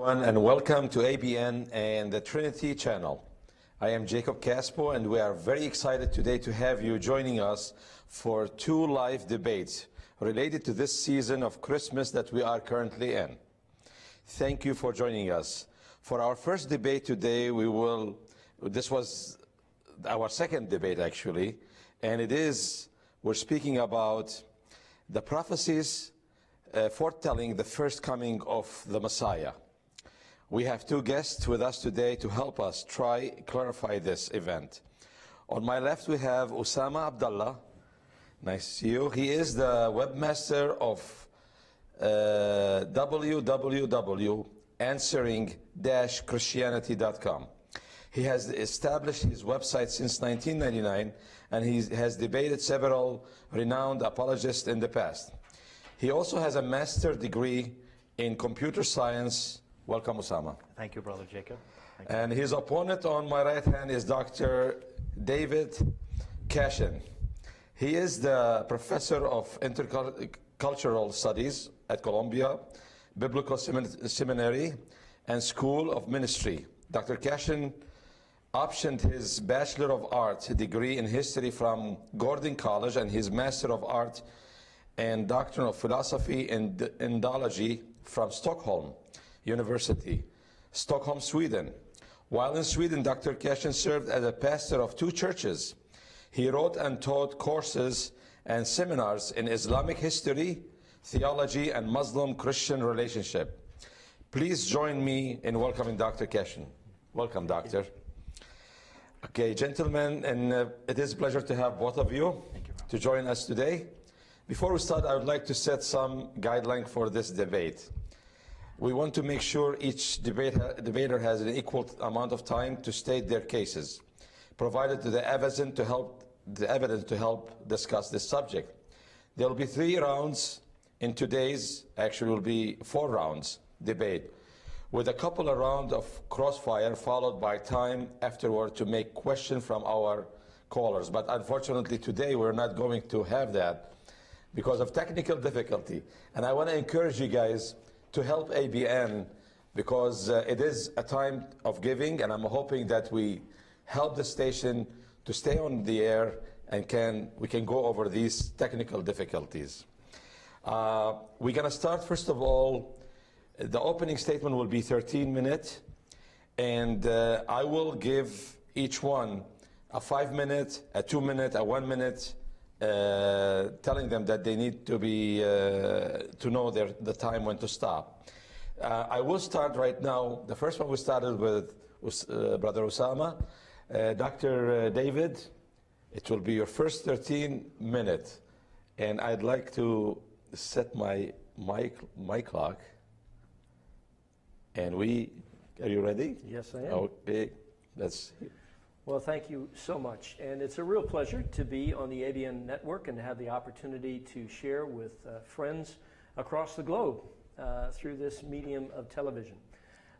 everyone, and welcome to ABN and the Trinity channel. I am Jacob Caspo, and we are very excited today to have you joining us for two live debates related to this season of Christmas that we are currently in. Thank you for joining us. For our first debate today, we will, this was our second debate actually, and it is, we're speaking about the prophecies uh, foretelling the first coming of the Messiah. We have two guests with us today to help us try clarify this event. On my left, we have Osama Abdallah. Nice to see you. He is the webmaster of uh, www.answering-christianity.com. He has established his website since 1999, and he has debated several renowned apologists in the past. He also has a master's degree in computer science Welcome, Osama. Thank you, Brother Jacob. Thank and his opponent on my right hand is Dr. David Cashin. He is the professor of intercultural studies at Columbia Biblical Seminary and School of Ministry. Dr. Cashin optioned his Bachelor of Art degree in history from Gordon College and his Master of Art and Doctor of Philosophy and Indology from Stockholm. University, Stockholm, Sweden. While in Sweden, Dr. Cashin served as a pastor of two churches. He wrote and taught courses and seminars in Islamic history, theology, and Muslim-Christian relationship. Please join me in welcoming Dr. Cashin. Welcome, Doctor. Okay, gentlemen, and uh, it is a pleasure to have both of you, you to join us today. Before we start, I would like to set some guideline for this debate. We want to make sure each debate, debater has an equal amount of time to state their cases, provided to the evidence to help the evidence to help discuss this subject. There will be three rounds in today's, actually will be four rounds debate, with a couple of rounds of crossfire followed by time afterward to make questions from our callers. But unfortunately today we're not going to have that because of technical difficulty. And I want to encourage you guys to help ABN because uh, it is a time of giving, and I'm hoping that we help the station to stay on the air and can we can go over these technical difficulties. Uh, we're going to start, first of all, the opening statement will be 13 minutes, and uh, I will give each one a five minute, a two minute, a one minute, telling them that they need to be uh, to know their, the time when to stop. Uh, I will start right now. The first one we started with uh, Brother Osama. Uh, Dr. David, it will be your first 13 minutes. And I'd like to set my mic, my clock. And we, are you ready? Yes, I am. Okay, let's well, thank you so much. And it's a real pleasure to be on the ABN network and to have the opportunity to share with uh, friends across the globe uh, through this medium of television.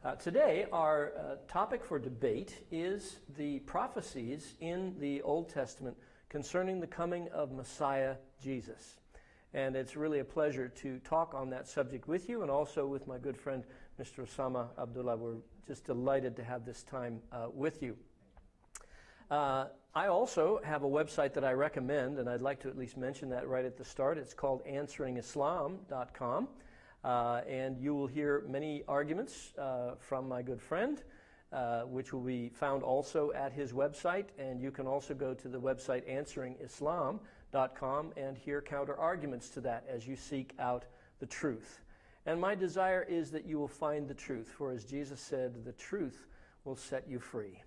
Uh, today, our uh, topic for debate is the prophecies in the Old Testament concerning the coming of Messiah Jesus. And it's really a pleasure to talk on that subject with you and also with my good friend, Mr. Osama Abdallah. We're just delighted to have this time uh, with you. Uh, I also have a website that I recommend, and I'd like to at least mention that right at the start. It's called answeringislam.com, uh, and you will hear many arguments uh, from my good friend, uh, which will be found also at his website. And you can also go to the website answeringislam.com and hear counter arguments to that as you seek out the truth. And my desire is that you will find the truth, for as Jesus said, the truth will set you free.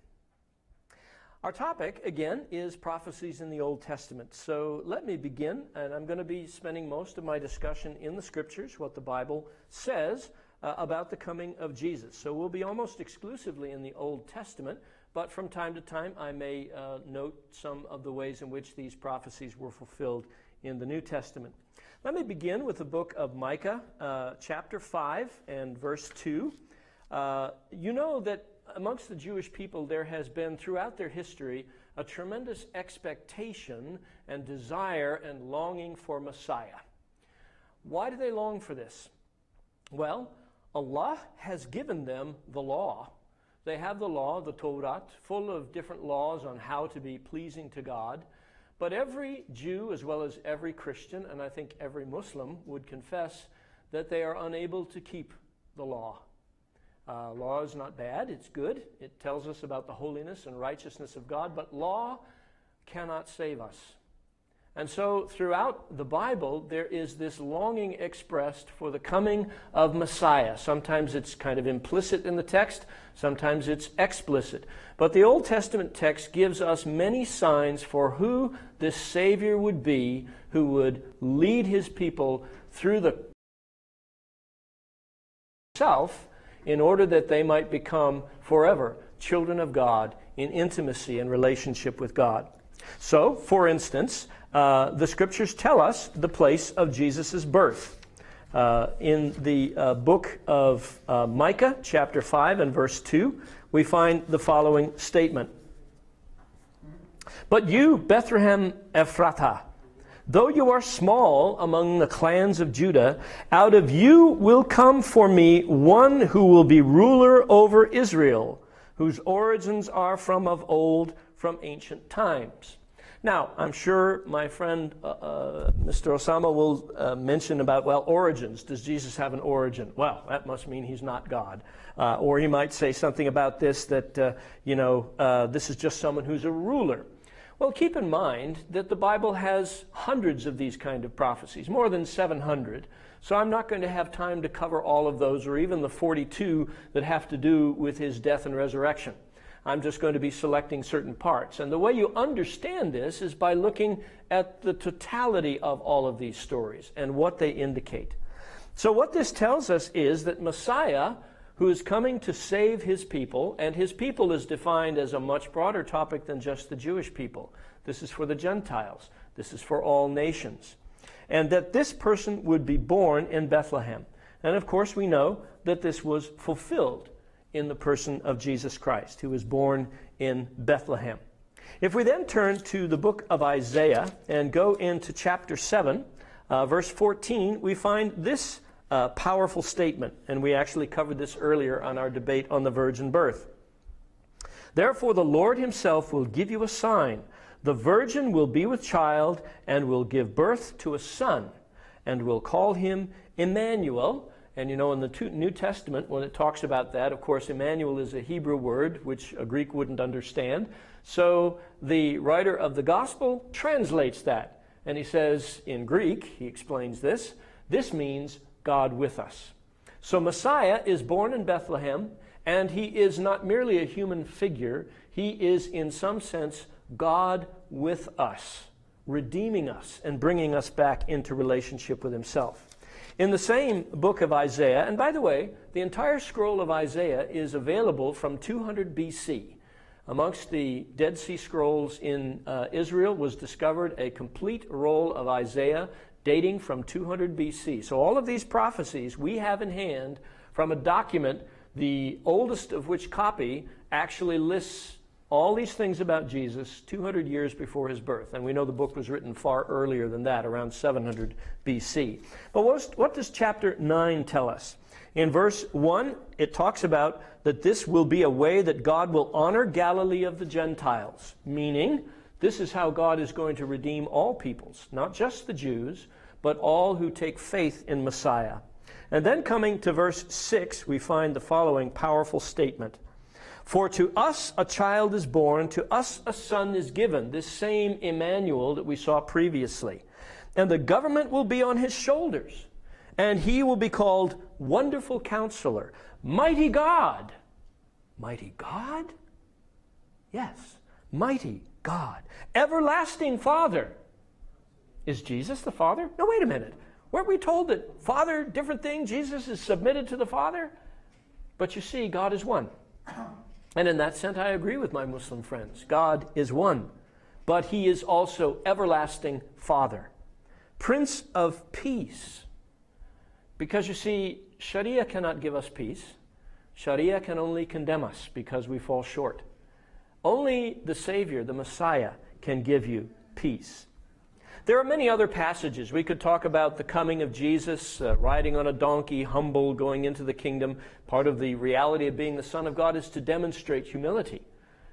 Our topic, again, is prophecies in the Old Testament. So let me begin, and I'm going to be spending most of my discussion in the scriptures, what the Bible says uh, about the coming of Jesus. So we'll be almost exclusively in the Old Testament, but from time to time I may uh, note some of the ways in which these prophecies were fulfilled in the New Testament. Let me begin with the book of Micah, uh, chapter 5 and verse 2. Uh, you know that amongst the Jewish people, there has been throughout their history a tremendous expectation and desire and longing for Messiah. Why do they long for this? Well, Allah has given them the law. They have the law, the Torah, full of different laws on how to be pleasing to God. But every Jew, as well as every Christian, and I think every Muslim, would confess that they are unable to keep the law. Uh, law is not bad, it's good. It tells us about the holiness and righteousness of God, but law cannot save us. And so, throughout the Bible, there is this longing expressed for the coming of Messiah. Sometimes it's kind of implicit in the text, sometimes it's explicit. But the Old Testament text gives us many signs for who this Savior would be who would lead his people through the self in order that they might become forever children of God in intimacy and relationship with God. So, for instance, uh, the scriptures tell us the place of Jesus' birth. Uh, in the uh, book of uh, Micah, chapter 5 and verse 2, we find the following statement But you, Bethlehem Ephrathah, though you are small among the clans of Judah, out of you will come for me one who will be ruler over Israel, whose origins are from of old, from ancient times. Now, I'm sure my friend uh, uh, Mr. Osama will uh, mention about, well, origins. Does Jesus have an origin? Well, that must mean he's not God. Uh, or he might say something about this that, uh, you know, uh, this is just someone who's a ruler. Well, keep in mind that the Bible has hundreds of these kind of prophecies, more than 700. So I'm not going to have time to cover all of those or even the 42 that have to do with his death and resurrection. I'm just going to be selecting certain parts. And the way you understand this is by looking at the totality of all of these stories and what they indicate. So, what this tells us is that Messiah, who is coming to save his people, and his people is defined as a much broader topic than just the Jewish people. This is for the Gentiles, this is for all nations. And that this person would be born in Bethlehem. And of course, we know that this was fulfilled in the person of Jesus Christ, who was born in Bethlehem. If we then turn to the book of Isaiah and go into chapter 7, uh, verse 14, we find this uh, powerful statement, and we actually covered this earlier on our debate on the virgin birth. Therefore, the Lord Himself will give you a sign. The virgin will be with child and will give birth to a son, and will call him Emmanuel and you know, in the New Testament, when it talks about that, of course, Emmanuel is a Hebrew word which a Greek wouldn't understand. So the writer of the gospel translates that. And he says in Greek, he explains this this means God with us. So Messiah is born in Bethlehem, and he is not merely a human figure, he is, in some sense, God with us, redeeming us and bringing us back into relationship with himself. In the same book of Isaiah, and by the way, the entire scroll of Isaiah is available from 200 BC. Amongst the Dead Sea Scrolls in uh, Israel was discovered a complete roll of Isaiah dating from 200 BC. So all of these prophecies we have in hand from a document, the oldest of which copy actually lists all these things about Jesus 200 years before his birth. And we know the book was written far earlier than that, around 700 BC. But what does chapter 9 tell us? In verse 1, it talks about that this will be a way that God will honor Galilee of the Gentiles, meaning this is how God is going to redeem all peoples, not just the Jews, but all who take faith in Messiah. And then coming to verse 6, we find the following powerful statement for to us a child is born, to us a son is given, this same Emmanuel that we saw previously. And the government will be on his shoulders, and he will be called Wonderful Counselor, Mighty God. Mighty God? Yes, Mighty God. Everlasting Father. Is Jesus the Father? No, wait a minute. Weren't we told that Father, different thing, Jesus is submitted to the Father? But you see, God is one. And in that sense, I agree with my Muslim friends. God is one, but He is also everlasting Father, Prince of Peace. Because you see, Sharia cannot give us peace. Sharia can only condemn us because we fall short. Only the Savior, the Messiah, can give you peace. There are many other passages. We could talk about the coming of Jesus, uh, riding on a donkey, humble, going into the kingdom. Part of the reality of being the Son of God is to demonstrate humility.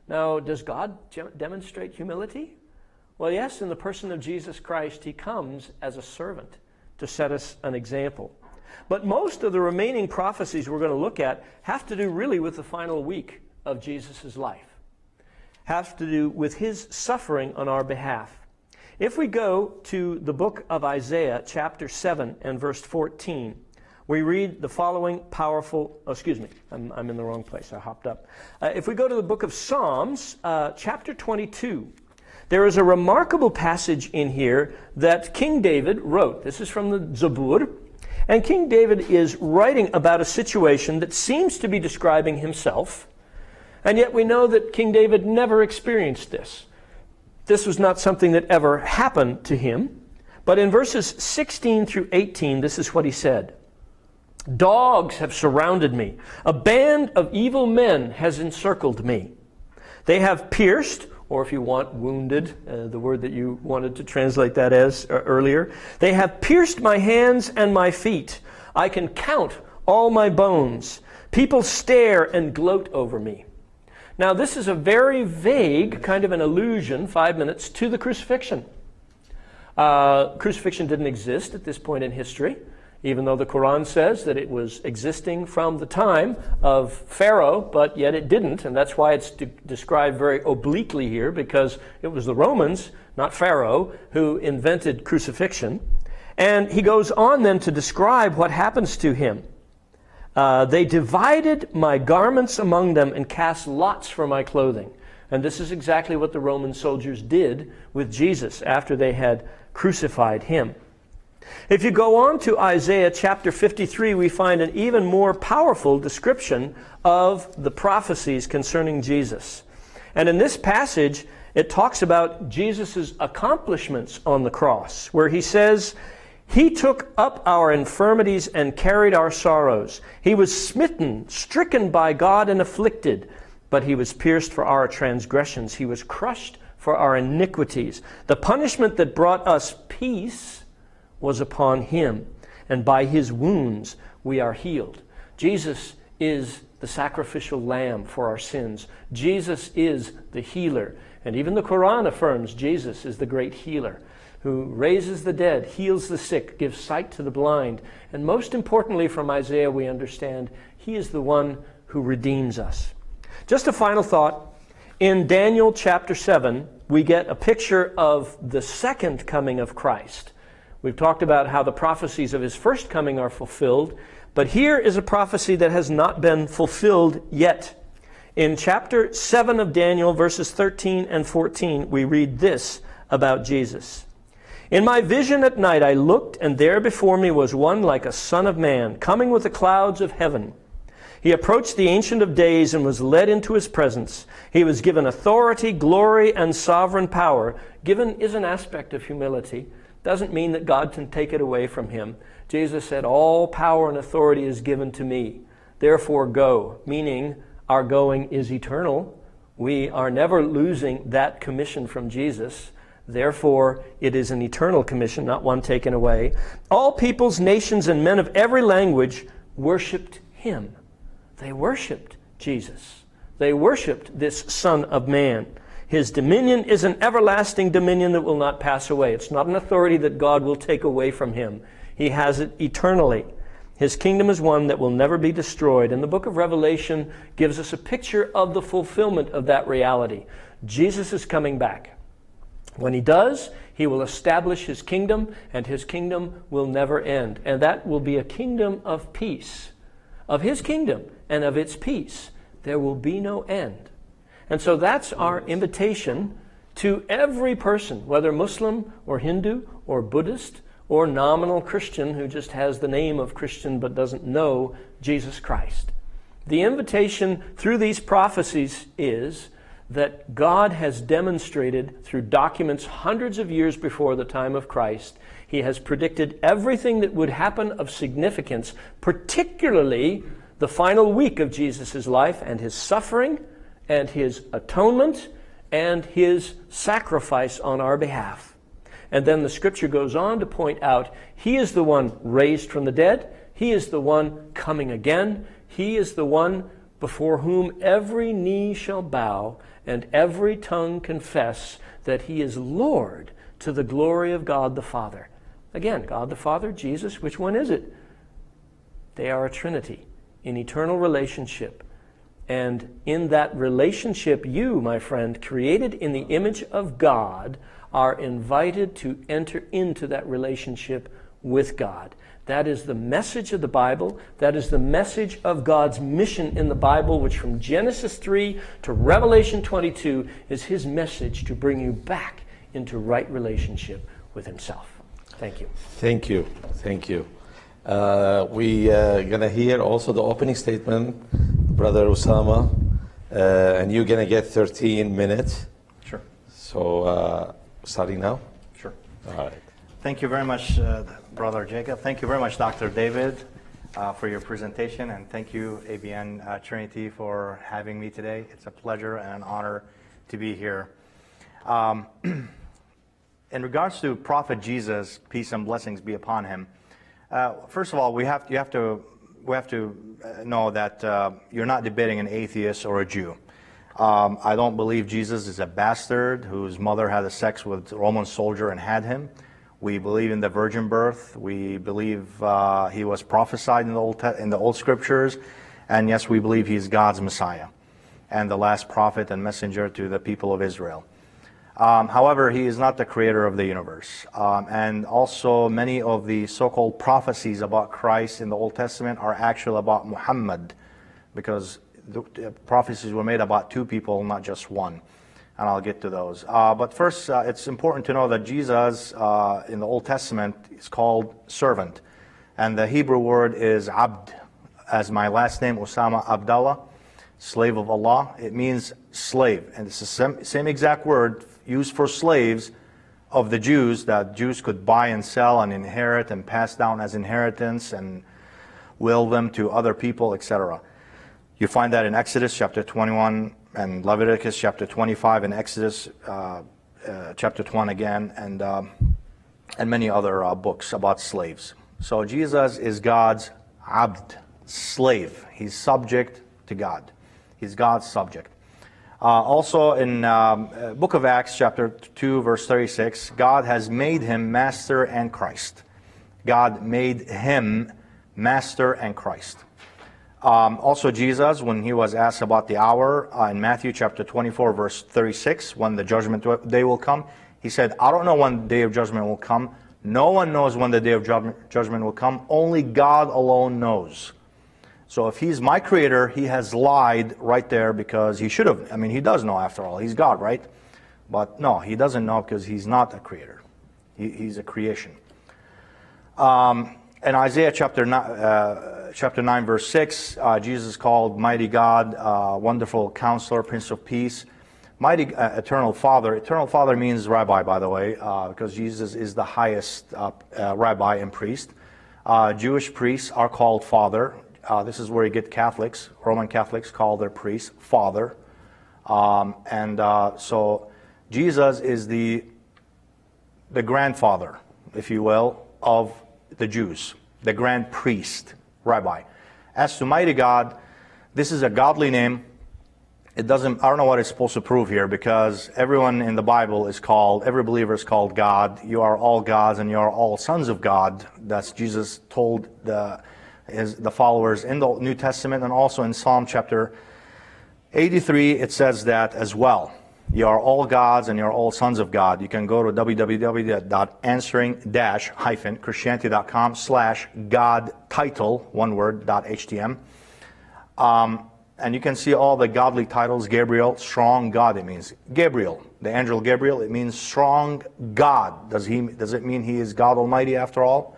Now, does God demonstrate humility? Well, yes, in the person of Jesus Christ, he comes as a servant to set us an example. But most of the remaining prophecies we're going to look at have to do really with the final week of Jesus' life, have to do with his suffering on our behalf. If we go to the book of Isaiah, chapter 7 and verse 14, we read the following powerful, oh, excuse me, I'm, I'm, in the wrong place, I hopped up. Uh, if we go to the book of Psalms, uh, chapter 22, there is a remarkable passage in here that King David wrote. This is from the Zabur. And King David is writing about a situation that seems to be describing himself. And yet we know that King David never experienced this. This was not something that ever happened to him. But in verses 16 through 18, this is what he said Dogs have surrounded me, a band of evil men has encircled me. They have pierced, or if you want, wounded, uh, the word that you wanted to translate that as uh, earlier. They have pierced my hands and my feet. I can count all my bones. People stare and gloat over me. Now, this is a very vague kind of an allusion, five minutes, to the crucifixion. Uh, crucifixion didn't exist at this point in history, even though the Quran says that it was existing from the time of Pharaoh, but yet it didn't, and that's why it's de- described very obliquely here, because it was the Romans, not Pharaoh, who invented crucifixion. And he goes on then to describe what happens to him. Uh, they divided my garments among them and cast lots for my clothing. And this is exactly what the Roman soldiers did with Jesus after they had crucified him. If you go on to Isaiah chapter 53, we find an even more powerful description of the prophecies concerning Jesus. And in this passage, it talks about Jesus' accomplishments on the cross, where he says, he took up our infirmities and carried our sorrows. He was smitten, stricken by God, and afflicted, but he was pierced for our transgressions. He was crushed for our iniquities. The punishment that brought us peace was upon him, and by his wounds we are healed. Jesus is the sacrificial lamb for our sins. Jesus is the healer. And even the Quran affirms Jesus is the great healer who raises the dead, heals the sick, gives sight to the blind. And most importantly, from Isaiah, we understand he is the one who redeems us. Just a final thought. In Daniel chapter 7, we get a picture of the second coming of Christ. We've talked about how the prophecies of his first coming are fulfilled, but here is a prophecy that has not been fulfilled yet. In chapter 7 of Daniel, verses 13 and 14, we read this about Jesus. In my vision at night I looked, and there before me was one like a son of man, coming with the clouds of heaven. He approached the Ancient of Days and was led into his presence. He was given authority, glory, and sovereign power. Given is an aspect of humility. Doesn't mean that God can take it away from him. Jesus said, All power and authority is given to me. Therefore go, meaning our going is eternal. We are never losing that commission from Jesus. Therefore, it is an eternal commission, not one taken away. All peoples, nations, and men of every language worshiped him. They worshiped Jesus. They worshiped this Son of Man. His dominion is an everlasting dominion that will not pass away. It's not an authority that God will take away from him. He has it eternally. His kingdom is one that will never be destroyed. And the book of Revelation gives us a picture of the fulfillment of that reality. Jesus is coming back. When he does, he will establish his kingdom, and his kingdom will never end. And that will be a kingdom of peace. Of his kingdom and of its peace, there will be no end. And so that's our invitation to every person, whether Muslim or Hindu or Buddhist or nominal Christian who just has the name of Christian but doesn't know Jesus Christ. The invitation through these prophecies is that God has demonstrated through documents hundreds of years before the time of Christ. He has predicted everything that would happen of significance, particularly the final week of Jesus' life and his suffering and his atonement and his sacrifice on our behalf. And then the scripture goes on to point out he is the one raised from the dead, he is the one coming again, he is the one before whom every knee shall bow and every tongue confess that he is Lord to the glory of God the Father. Again, God the Father, Jesus, which one is it? They are a trinity in eternal relationship. And in that relationship, you, my friend, created in the image of God, are invited to enter into that relationship with God. That is the message of the Bible. That is the message of God's mission in the Bible, which from Genesis 3 to Revelation 22 is his message to bring you back into right relationship with himself. Thank you. Thank you. Thank you. Uh, we are going to hear also the opening statement, Brother Osama, uh, and you're going to get 13 minutes. Sure. So, uh, starting now? Sure. All right. Thank you very much, uh, Brother Jacob. Thank you very much, Dr. David, uh, for your presentation. And thank you, ABN uh, Trinity, for having me today. It's a pleasure and an honor to be here. Um, in regards to Prophet Jesus, peace and blessings be upon him, uh, first of all, we have, you have to, we have to uh, know that uh, you're not debating an atheist or a Jew. Um, I don't believe Jesus is a bastard whose mother had a sex with a Roman soldier and had him. We believe in the virgin birth. We believe uh, he was prophesied in the, Old in the Old Scriptures. And yes, we believe he's God's Messiah and the last prophet and messenger to the people of Israel. Um, however, he is not the creator of the universe. Um, and also, many of the so called prophecies about Christ in the Old Testament are actually about Muhammad, because the, the prophecies were made about two people, not just one. And I'll get to those. Uh, but first, uh, it's important to know that Jesus uh, in the Old Testament is called servant. And the Hebrew word is abd, as my last name, Osama Abdallah, slave of Allah. It means slave. And it's the same, same exact word used for slaves of the Jews that Jews could buy and sell and inherit and pass down as inheritance and will them to other people, etc. You find that in Exodus chapter 21 and Leviticus chapter 25 and Exodus uh, uh, chapter 1 again and, uh, and many other uh, books about slaves. So Jesus is God's abd, slave. He's subject to God. He's God's subject. Uh, also in um, uh, book of Acts, chapter 2, verse 36, God has made him master and Christ. God made him master and Christ. Um, also, Jesus, when he was asked about the hour uh, in Matthew chapter 24, verse 36, when the judgment day will come, he said, I don't know when the day of judgment will come. No one knows when the day of judgment will come. Only God alone knows. So if he's my creator, he has lied right there because he should have. I mean, he does know after all. He's God, right? But no, he doesn't know because he's not a creator. He, he's a creation. Um, in Isaiah chapter, uh, chapter 9, verse 6, uh, Jesus called Mighty God, uh, Wonderful Counselor, Prince of Peace. Mighty uh, Eternal Father. Eternal Father means rabbi, by the way, uh, because Jesus is the highest uh, rabbi and priest. Jewish priests are called Father. This is where you get Catholics, Roman Catholics call their priest father. Um, and so Jesus is the, the grandfather, if you will, of the Jews, the grand priest, rabbi. As to mighty God, this is a godly name. It doesn't, I don't know what it's supposed to prove here because everyone in the Bible is called, every believer is called God. You are all gods and you are all sons of God. That's Jesus told the is the followers in the New Testament and also in Psalm chapter 83, it says that as well. You are all gods and you're all sons of God. You can go to www.answering-christianity.com slash God title, one word, dot .htm. Um, and you can see all the godly titles. Gabriel, strong God, it means. Gabriel, the angel Gabriel, it means strong God. Does, he, does it mean he is God Almighty after all?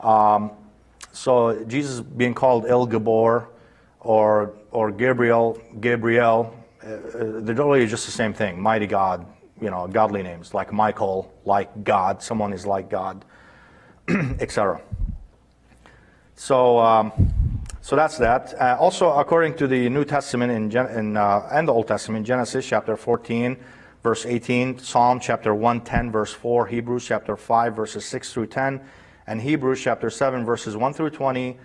Um, so Jesus being called El Gibbor or, or Gabriel, Gabriel, uh, uh, they're really just the same thing. Mighty God, you know, godly names like Michael, like God, someone is like God, etc. So, um, so that's that. Uh, also, according to the New Testament in Gen- in, uh, and the Old Testament, Genesis chapter 14, verse 18, Psalm chapter 110, verse 4, Hebrews chapter 5, verses 6 through 10, and Hebrews chapter 7, verses 1 through 20,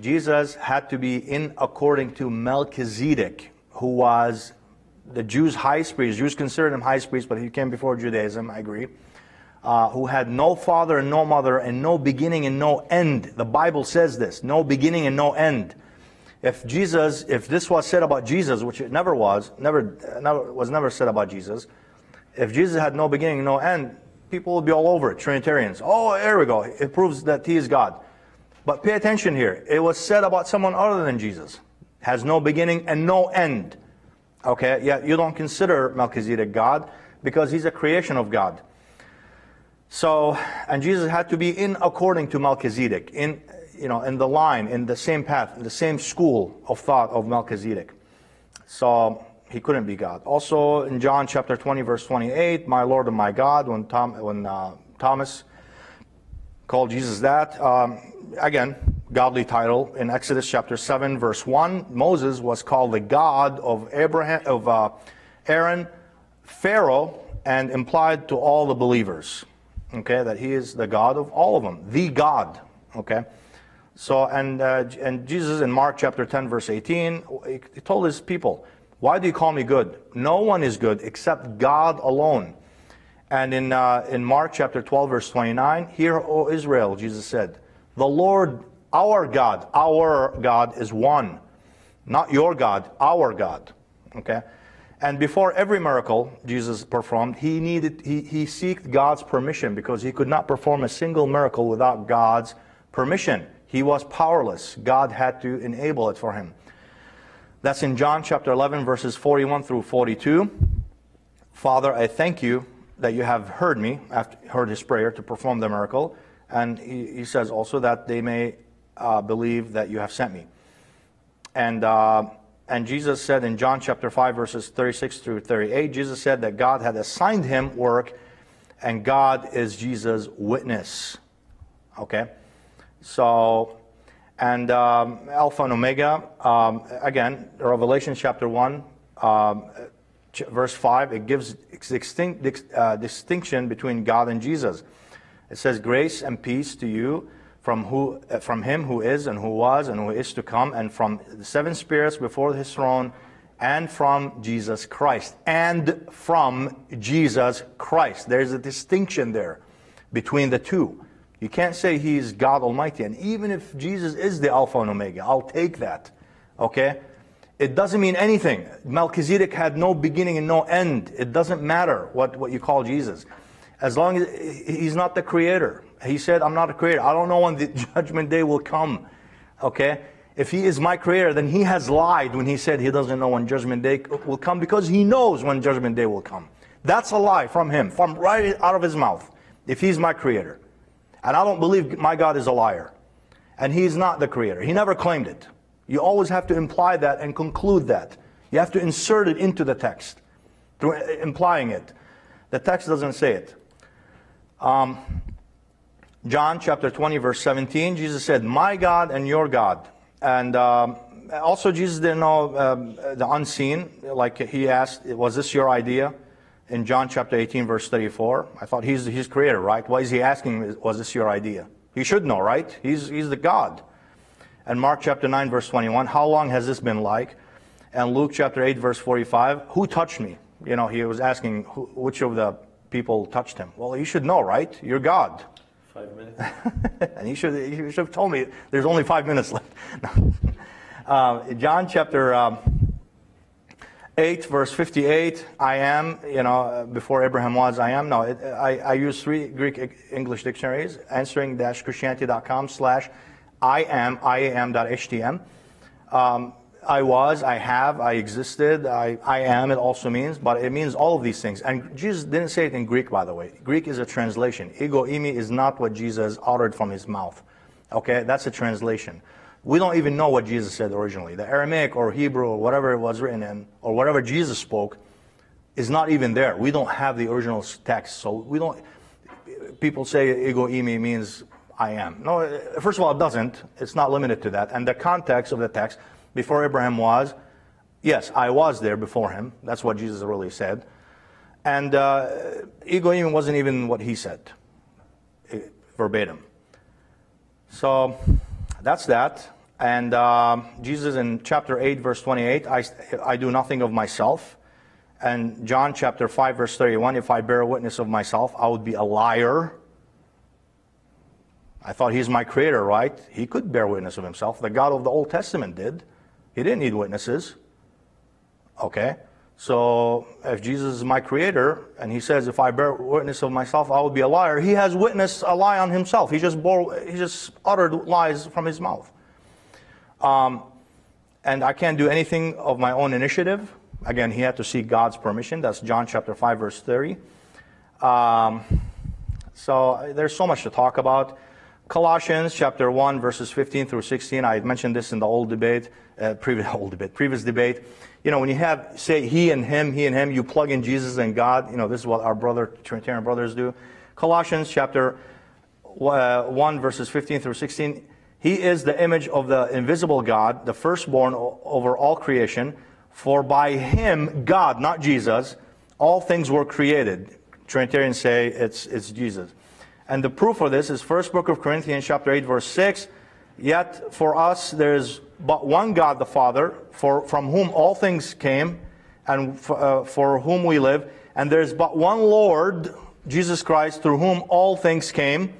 Jesus had to be in according to Melchizedek, who was the Jews' high priest. Jews considered him high priest, but he came before Judaism, I agree. Uh, who had no father and no mother and no beginning and no end. The Bible says this no beginning and no end. If Jesus, if this was said about Jesus, which it never was, never, never was never said about Jesus, if Jesus had no beginning, no end, people would be all over it. Trinitarians. Oh, there we go. It proves that he is God. But pay attention here. It was said about someone other than Jesus. Has no beginning and no end. Okay, yeah, you don't consider Melchizedek God because he's a creation of God. So, and Jesus had to be in according to Melchizedek, in you know, in the line, in the same path, in the same school of thought of Melchizedek. So he couldn't be God. Also in John chapter 20, verse 28, my Lord and my God, when, Tom, when uh, Thomas called Jesus that, um, again, godly title. In Exodus chapter 7, verse 1, Moses was called the God of Abraham, of uh, Aaron, Pharaoh, and implied to all the believers. Okay, that he is the God of all of them, the God. Okay. So, and, uh, and Jesus in Mark chapter 10, verse 18, he told his people, Why do you call me good? No one is good except God alone. And in, uh, in Mark chapter 12, verse 29, Hear, O Israel, Jesus said, The Lord, our God, our God is one. Not your God, our God. Okay? And before every miracle Jesus performed, he needed, he, he sought God's permission because he could not perform a single miracle without God's permission. He was powerless. God had to enable it for him. That's in John chapter 11, verses 41 through 42. Father, I thank you that you have heard me, after heard his prayer to perform the miracle. And he, he says also that they may uh, believe that you have sent me. And, uh, and Jesus said in John chapter 5, verses 36 through 38, Jesus said that God had assigned him work, and God is Jesus' witness. Okay? So, and um, Alpha and Omega, um, again, Revelation chapter 1, um, verse 5, it gives distinct, uh, distinction between God and Jesus. It says, Grace and peace to you from, who, uh, from him who is and who was and who is to come, and from the seven spirits before his throne, and from Jesus Christ. And from Jesus Christ. There's a distinction there between the two. You can't say he's God Almighty. And even if Jesus is the Alpha and Omega, I'll take that. Okay? It doesn't mean anything. Melchizedek had no beginning and no end. It doesn't matter what, what you call Jesus. As long as he's not the creator. He said, I'm not a creator. I don't know when the judgment day will come. Okay? If he is my creator, then he has lied when he said he doesn't know when judgment day will come because he knows when judgment day will come. That's a lie from him, from right out of his mouth, if he's my creator. And I don't believe my God is a liar. And he's not the creator. He never claimed it. You always have to imply that and conclude that. You have to insert it into the text through implying it. The text doesn't say it. Um, John chapter 20, verse 17, Jesus said, My God and your God. And um, also, Jesus didn't know um, the unseen. Like he asked, Was this your idea? in John chapter 18, verse 34. I thought he's his creator, right? Why is he asking, was this your idea? He should know, right? He's, he's the God. And Mark chapter 9, verse 21, how long has this been like? And Luke chapter 8, verse 45, who touched me? You know, he was asking who, which of the people touched him. Well, you should know, right? You're God. Five minutes. and he should, he should have told me there's only five minutes left. uh, John chapter um, 8, verse 58, I am, you know, before Abraham was, I am. No, it, I, I use three Greek English dictionaries, answering-christianity.com slash I am, I am iam.htm. Um, I was, I have, I existed, I, I am, it also means, but it means all of these things. And Jesus didn't say it in Greek, by the way. Greek is a translation. Ego eimi is not what Jesus uttered from his mouth. Okay, that's a translation. We don't even know what Jesus said originally. The Aramaic or Hebrew or whatever it was written in, or whatever Jesus spoke, is not even there. We don't have the original text. So we don't, people say ego eimi means I am. No, first of all, it doesn't. It's not limited to that. And the context of the text, before Abraham was, yes, I was there before him. That's what Jesus really said. And uh, ego eimi wasn't even what he said, eh, verbatim. So that's that. And um, Jesus in chapter 8, verse 28, I, I do nothing of myself. And John chapter 5, verse 31, if I bear witness of myself, I would be a liar. I thought he's my creator, right? He could bear witness of himself. The God of the Old Testament did. He didn't need witnesses. Okay? So if Jesus is my creator and he says, if I bear witness of myself, I will be a liar, he has witnessed a lie on himself. He just bore, he just uttered lies from his mouth. Um, and I can't do anything of my own initiative. Again, he had to seek God's permission. That's John chapter 5, verse 30. Um, so there's so much to talk about. Colossians chapter 1, verses 15 through 16. I mentioned this in the old debate, uh, previous old debate, previous debate. You know, when you have, say, he and him, he and him, you plug in Jesus and God. You know, this is what our brother, Trinitarian brothers do. Colossians chapter uh, 1, verses 15 through 16. He is the image of the invisible God, the firstborn over all creation. For by him, God, not Jesus, all things were created. Trinitarians say it's, it's Jesus. And the proof for this is first book of Corinthians chapter 8 verse 6. Yet for us there is but one God the Father, for, from whom all things came, and for, uh, for whom we live. And there is but one Lord, Jesus Christ, through whom all things came,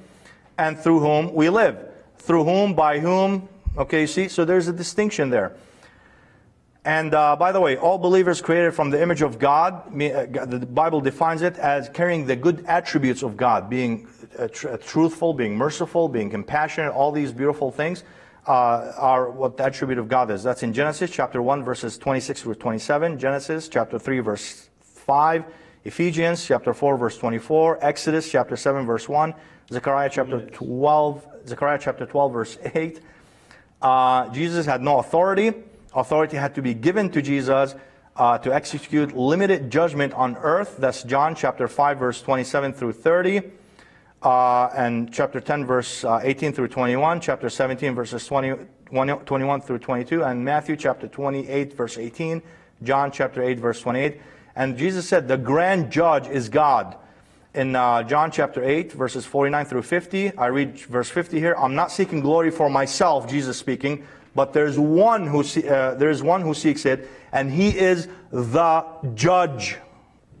and through whom we live. Through whom, by whom, okay, see? So there's a distinction there. And uh, by the way, all believers created from the image of God, uh, the Bible defines it as carrying the good attributes of God, being tr truthful, being merciful, being compassionate, all these beautiful things uh, are what the attribute of God is. That's in Genesis chapter 1, verses 26 through 27, Genesis chapter 3, verse 5, Ephesians chapter 4, verse 24, Exodus chapter 7, verse 1, Zechariah chapter 12, Zechariah chapter 12, verse 8. Uh, Jesus had no authority. Authority had to be given to Jesus uh, to execute limited judgment on earth. That's John chapter 5, verse 27 through 30 uh, and chapter 10, verse uh, 18 through 21, chapter 17, verses 20, 21 through 22, and Matthew chapter 28, verse 18, John chapter 8, verse 28. And Jesus said, the grand judge is God. In uh, John chapter 8, verses 49 through 50, I read verse 50 here. I'm not seeking glory for myself, Jesus speaking, but there's one who uh, there's one who seeks it, and he is the judge.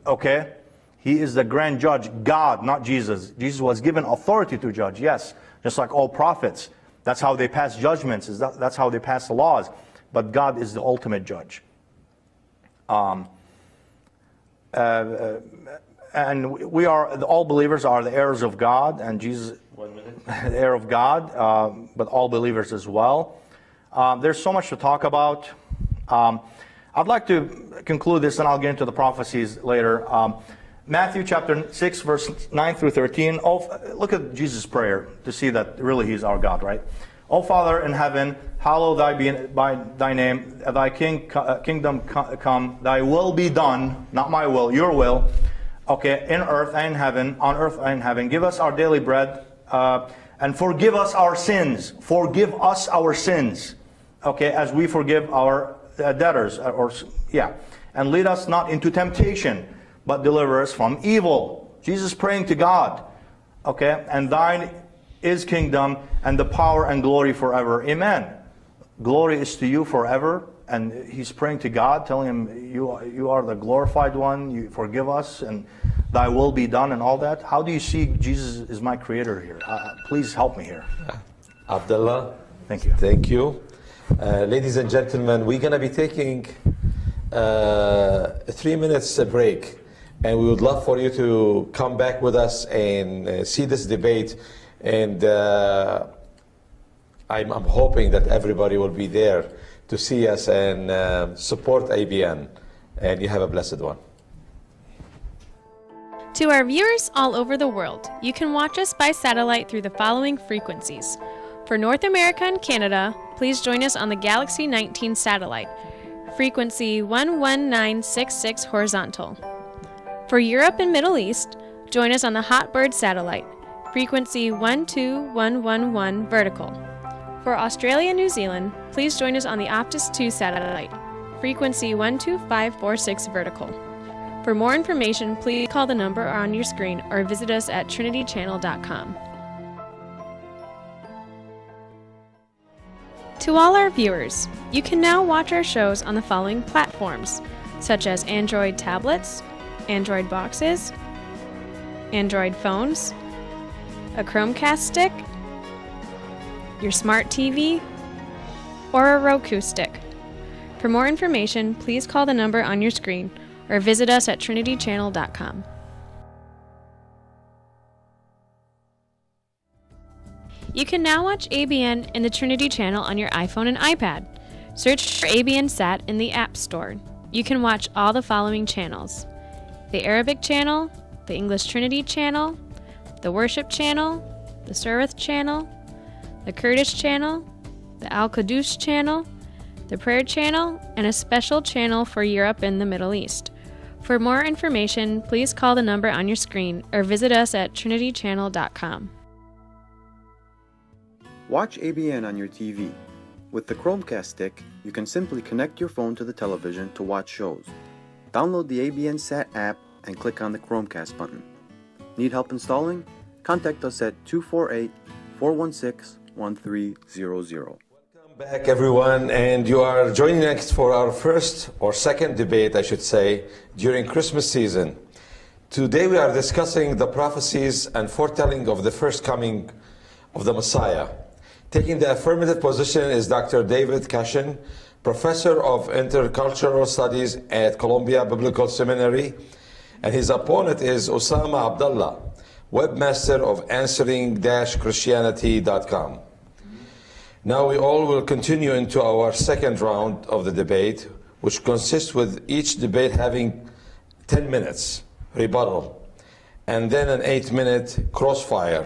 Okay? He is the grand judge, God, not Jesus. Jesus was given authority to judge, yes, just like all prophets. That's how they pass judgments, is that's how they pass the laws. But God is the ultimate judge. Um, uh, uh, and we are, all believers are the heirs of God, and Jesus, the heir of God, uh, but all believers as well. Um, there's so much to talk about. Um, I'd like to conclude this, and I'll get into the prophecies later. Matthew chapter 6, verse 9 through 13. Oh, look at Jesus' prayer to see that really he's our God, right? O Father in heaven, hallowed thy be by thy name, thy king, uh, kingdom come, thy will be done, not my will, your will, okay, in earth and in heaven, on earth and in heaven. Give us our daily bread, uh, and forgive us our sins. Forgive us our sins, okay, as we forgive our uh, debtors, or, yeah. And lead us not into temptation but deliver us from evil. Jesus praying to God. Okay? And thine is kingdom and the power and glory forever. Amen. Glory is to you forever. And he's praying to God, telling him, you, you are the glorified one, you forgive us, and thy will be done, and all that. How do you see Jesus is my creator here? Uh, please help me here. Abdallah. Thank you. Thank you. Uh, ladies and gentlemen, we're going to be taking uh, three minutes break. And we would love for you to come back with us and uh, see this debate. And uh, I'm, I'm, hoping that everybody will be there to see us and uh, support ABN. And you have a blessed one. To our viewers all over the world, you can watch us by satellite through the following frequencies. For North America and Canada, please join us on the Galaxy 19 satellite, frequency 11966 horizontal. For Europe and Middle East, join us on the Hotbird satellite, frequency 12111 vertical. For Australia and New Zealand, please join us on the Optus 2 satellite, frequency 12546 vertical. For more information, please call the number on your screen or visit us at trinitychannel.com. To all our viewers, you can now watch our shows on the following platforms, such as Android tablets, Android boxes, Android phones, a Chromecast stick, your smart TV, or a Roku stick. For more information, please call the number on your screen or visit us at trinitychannel.com. You can now watch ABN in the Trinity Channel on your iPhone and iPad. Search for ABN Sat in the App Store. You can watch all the following channels the Arabic Channel, the English Trinity Channel, the Worship Channel, the Surith Channel, the Kurdish Channel, the Al Qudus Channel, the Prayer Channel, and a special channel for Europe and the Middle East. For more information, please call the number on your screen or visit us at trinitychannel.com. Watch ABN on your TV. With the Chromecast stick, you can simply connect your phone to the television to watch shows. Download the ABN Sat app and click on the Chromecast button. Need help installing? Contact us at 248 416 1300. Welcome back, everyone, and you are joining us for our first or second debate, I should say, during Christmas season. Today we are discussing the prophecies and foretelling of the first coming of the Messiah. Taking the affirmative position is Dr. David Cashin, professor of intercultural studies at Columbia Biblical Seminary, and his opponent is Osama Abdallah, webmaster of answering-christianity.com. Now we all will continue into our second round of the debate, which consists with each debate having 10 minutes rebuttal and then an 8-minute crossfire.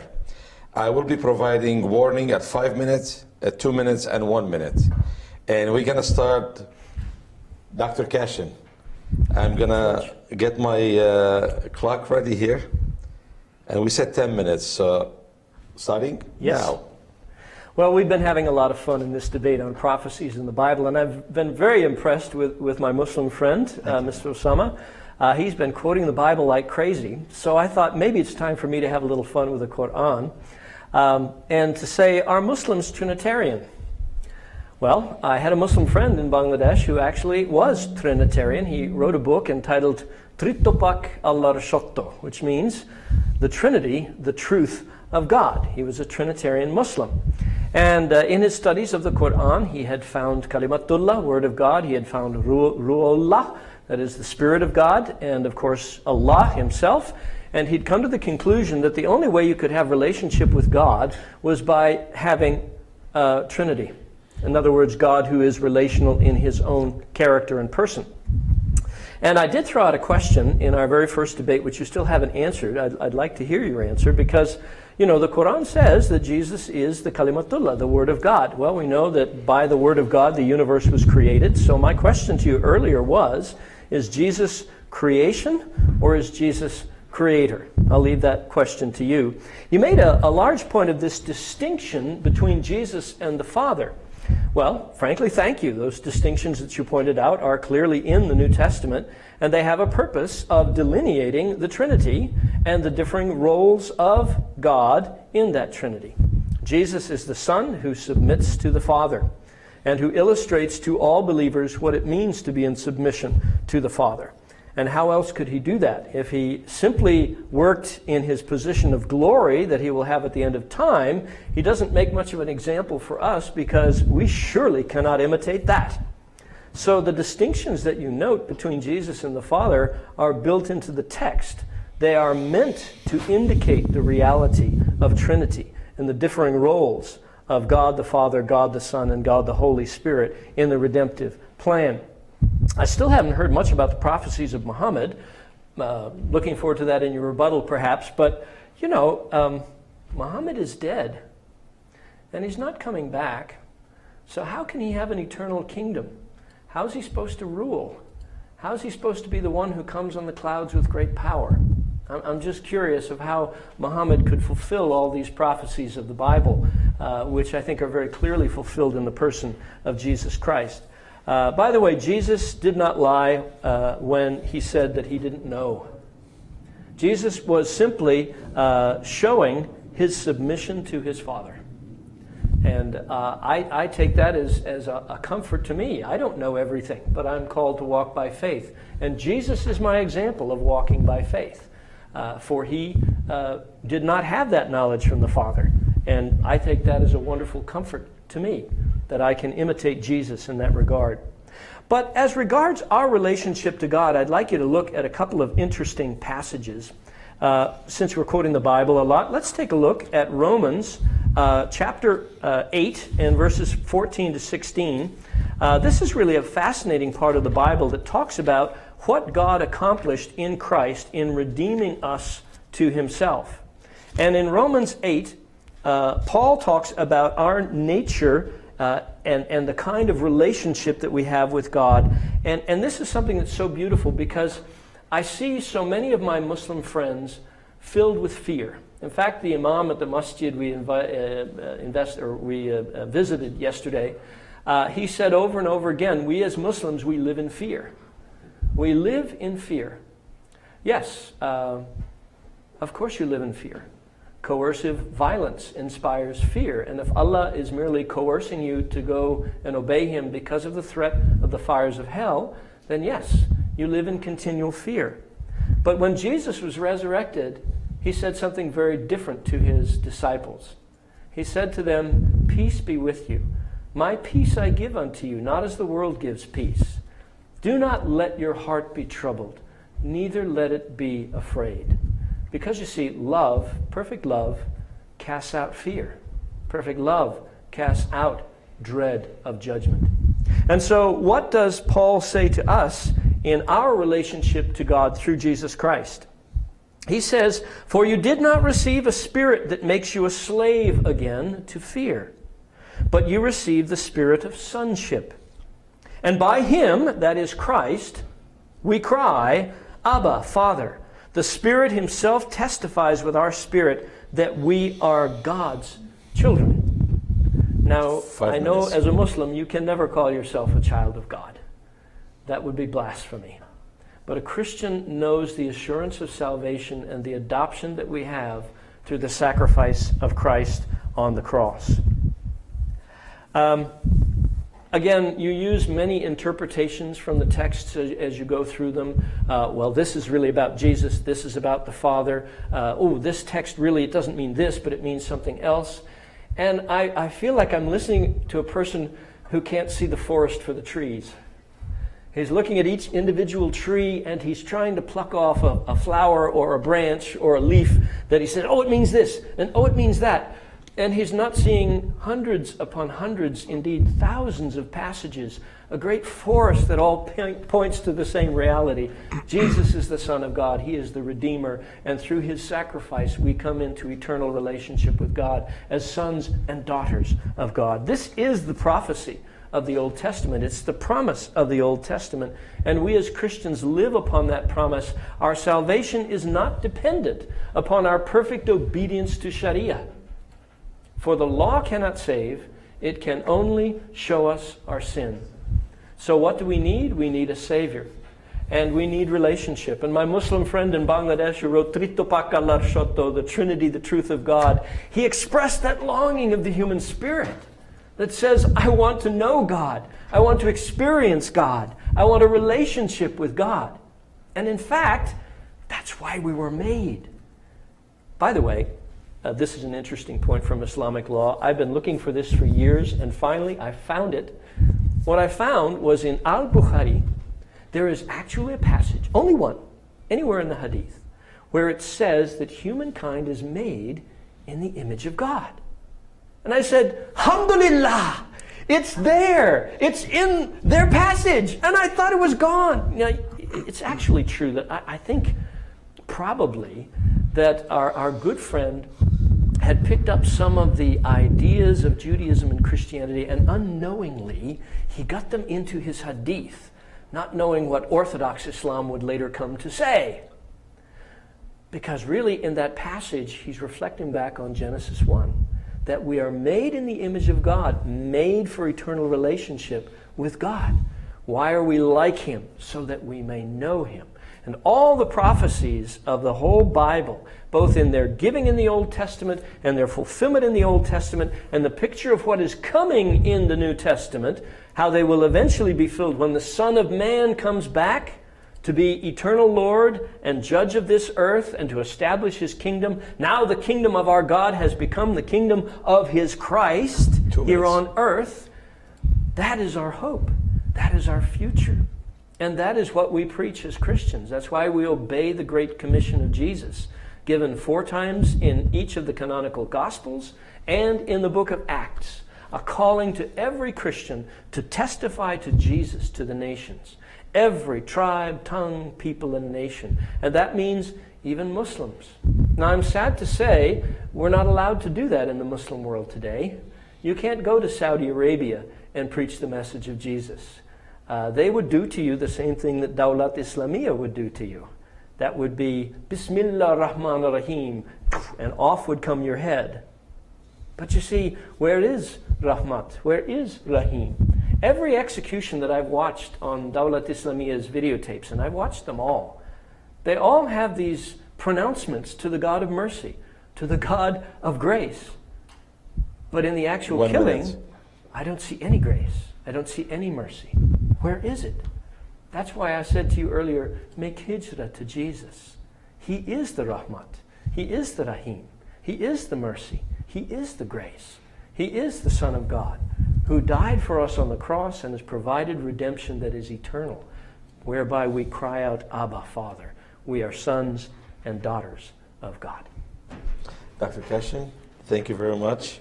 I will be providing warning at 5 minutes, at 2 minutes and 1 minute. And we're going to start Dr. Cashin. I'm going to get my uh, clock ready here. And we said 10 minutes. So starting Yes. now. Well, we've been having a lot of fun in this debate on prophecies in the Bible, and I've been very impressed with, with my Muslim friend, uh, Mr. Osama. Uh, he's been quoting the Bible like crazy, so I thought maybe it's time for me to have a little fun with the Quran um, and to say, Are Muslims Trinitarian? Well, I had a Muslim friend in Bangladesh who actually was Trinitarian. He wrote a book entitled Tritopak Allah Shotto, which means the Trinity, the truth of God. He was a Trinitarian Muslim. And uh, in his studies of the Quran, he had found Kalimatullah, Word of God. He had found Ru- Ru'ullah, that is the Spirit of God, and of course Allah Himself. And he'd come to the conclusion that the only way you could have relationship with God was by having uh, Trinity. In other words, God who is relational in His own character and person. And I did throw out a question in our very first debate, which you still haven't answered. I'd, I'd like to hear your answer because, you know, the Quran says that Jesus is the Kalimatullah, the Word of God. Well, we know that by the Word of God, the universe was created. So my question to you earlier was is Jesus creation or is Jesus creator? I'll leave that question to you. You made a, a large point of this distinction between Jesus and the Father. Well, frankly, thank you. Those distinctions that you pointed out are clearly in the New Testament, and they have a purpose of delineating the Trinity and the differing roles of God in that Trinity. Jesus is the Son who submits to the Father and who illustrates to all believers what it means to be in submission to the Father. And how else could he do that? If he simply worked in his position of glory that he will have at the end of time, he doesn't make much of an example for us because we surely cannot imitate that. So the distinctions that you note between Jesus and the Father are built into the text. They are meant to indicate the reality of Trinity and the differing roles of God the Father, God the Son, and God the Holy Spirit in the redemptive plan. I still haven't heard much about the prophecies of Muhammad. Uh, looking forward to that in your rebuttal, perhaps. But, you know, um, Muhammad is dead, and he's not coming back. So, how can he have an eternal kingdom? How's he supposed to rule? How's he supposed to be the one who comes on the clouds with great power? I'm, I'm just curious of how Muhammad could fulfill all these prophecies of the Bible, uh, which I think are very clearly fulfilled in the person of Jesus Christ. Uh, by the way, Jesus did not lie uh, when he said that he didn't know. Jesus was simply uh, showing his submission to his Father. And uh, I, I, take that as, as a, a, comfort to me. I don't know everything, but I'm called to walk by faith. And Jesus is my example of walking by faith. Uh, for he uh, did not have that knowledge from the Father. And I take that as a wonderful comfort to me that I can imitate Jesus in that regard. But as regards our relationship to God, I'd like you to look at a couple of interesting passages. Uh, since we're quoting the Bible a lot, let's take a look at Romans uh, chapter uh, 8 and verses 14 to 16. Uh, this is really a fascinating part of the Bible that talks about what God accomplished in Christ in redeeming us to himself. And in Romans 8, uh, Paul talks about our nature uh, and, and the kind of relationship that we have with God. And, and this is something that's so beautiful because I see so many of my Muslim friends filled with fear. In fact, the imam at the masjid we, invi- uh, uh, invest, or we uh, visited yesterday, he said over and over again, we as Muslims, we live in fear. We live in fear. Yes, of course you live in fear. Coercive violence inspires fear. And if Allah is merely coercing you to go and obey Him because of the threat of the fires of hell, then yes, you live in continual fear. But when Jesus was resurrected, He said something very different to His disciples. He said to them, Peace be with you. My peace I give unto you, not as the world gives peace. Do not let your heart be troubled, neither let it be afraid. Because you see, love, perfect love, casts out fear. Perfect love casts out dread of judgment. And so, what does Paul say to us in our relationship to God through Jesus Christ? He says, For you did not receive a spirit that makes you a slave again to fear, but you received the spirit of sonship. And by him, that is Christ, we cry, Abba, Father. The Spirit Himself testifies with our spirit that we are God's children. Now, Five I know minutes. as a Muslim, you can never call yourself a child of God. That would be blasphemy. But a Christian knows the assurance of salvation and the adoption that we have through the sacrifice of Christ on the cross. Um, Again, you use many interpretations from the texts as, as you go through them. Uh, well, this is really about Jesus. This is about the Father. Uh, oh, this text really, it doesn't mean this, but it means something else. And I, I feel like I'm listening to a person who can't see the forest for the trees. He's looking at each individual tree and he's trying to pluck off a, a flower or a branch or a leaf that he said, oh, it means this, and oh, it means that. And he's not seeing hundreds upon hundreds, indeed thousands of passages, a great forest that all points to the same reality. Jesus is the Son of God, He is the Redeemer, and through His sacrifice we come into eternal relationship with God as sons and daughters of God. This is the prophecy of the Old Testament. It's the promise of the Old Testament. And we as Christians live upon that promise. Our salvation is not dependent upon our perfect obedience to Sharia. For the law cannot save, it can only show us our sin. So, what do we need? We need a Savior. And we need relationship. And my Muslim friend in Bangladesh who wrote Trito Pakalar Shoto, the Trinity, the truth of God, he expressed that longing of the human spirit that says, I want to know God. I want to experience God. I want a relationship with God. And in fact, that's why we were made. By the way, uh, this is an interesting point from Islamic law. I've been looking for this for years, and finally I found it. What I found was in Al Bukhari, there is actually a passage, only one, anywhere in the Hadith, where it says that humankind is made in the image of God. And I said, Alhamdulillah, it's there. It's in their passage. And I thought it was gone. It's actually true that I, I think probably that our, our good friend had picked up some of the ideas of Judaism and Christianity, and unknowingly, he got them into his hadith, not knowing what Orthodox Islam would later come to say. Because really, in that passage, he's reflecting back on Genesis 1 that we are made in the image of God, made for eternal relationship with God. Why are we like him? So that we may know him. And all the prophecies of the whole Bible, both in their giving in the Old Testament and their fulfillment in the Old Testament, and the picture of what is coming in the New Testament, how they will eventually be filled when the Son of Man comes back to be eternal Lord and judge of this earth and to establish his kingdom. Now the kingdom of our God has become the kingdom of his Christ Two here minutes. on earth. That is our hope. That is our future. And that is what we preach as Christians. That's why we obey the Great Commission of Jesus, given four times in each of the canonical Gospels and in the book of Acts. A calling to every Christian to testify to Jesus to the nations. Every tribe, tongue, people, and nation. And that means even Muslims. Now, I'm sad to say we're not allowed to do that in the Muslim world today. You can't go to Saudi Arabia and preach the message of Jesus. Uh, they would do to you the same thing that Dawlat Islamiyah would do to you. That would be Bismillah Rahman Rahim, and off would come your head. But you see, where is Rahmat? Where is Rahim? Every execution that I've watched on Dawlat Islamiyah's videotapes, and I've watched them all, they all have these pronouncements to the God of mercy, to the God of grace. But in the actual One killing, minute. I don't see any grace. I don't see any mercy. Where is it? That's why I said to you earlier make hijrah to Jesus. He is the Rahmat. He is the Rahim. He is the mercy. He is the grace. He is the Son of God who died for us on the cross and has provided redemption that is eternal, whereby we cry out, Abba, Father. We are sons and daughters of God. Dr. Cashin, thank you very much.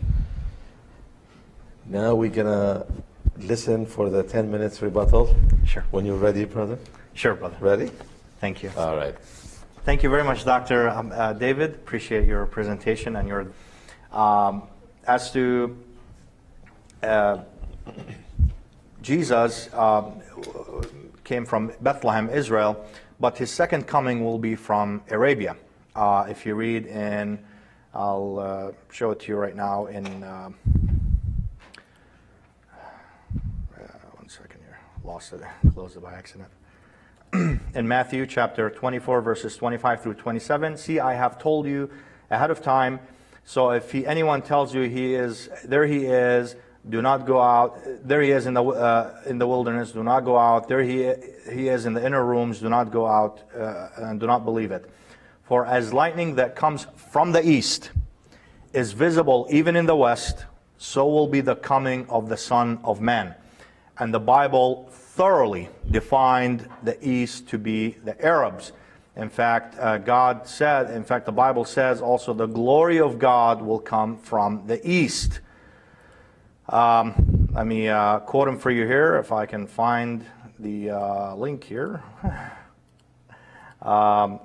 Now we're gonna listen for the 10 minutes rebuttal. Sure. When you're ready, brother. Sure, brother. Ready? Thank you. All right. Thank you very much, Dr. Um, uh, David. Appreciate your presentation and your. Um, as to uh, Jesus um, came from Bethlehem, Israel, but his second coming will be from Arabia. Uh, if you read in, I'll uh, show it to you right now in. um uh, one second here, lost it, closed it by accident in Matthew chapter 24, verses 25 through 27. See, I have told you ahead of time. So if he, anyone tells you he is, there he is, do not go out. There he is in the, uh, in the wilderness, do not go out. There he, he is in the inner rooms, do not go out uh, and do not believe it. For as lightning that comes from the east is visible even in the west, so will be the coming of the Son of Man. And the Bible thoroughly defined the East to be the Arabs. In fact, uh, God said, in fact, the Bible says also the glory of God will come from the East. Um, let me uh, quote him for you here, if I can find the uh, link here. Um,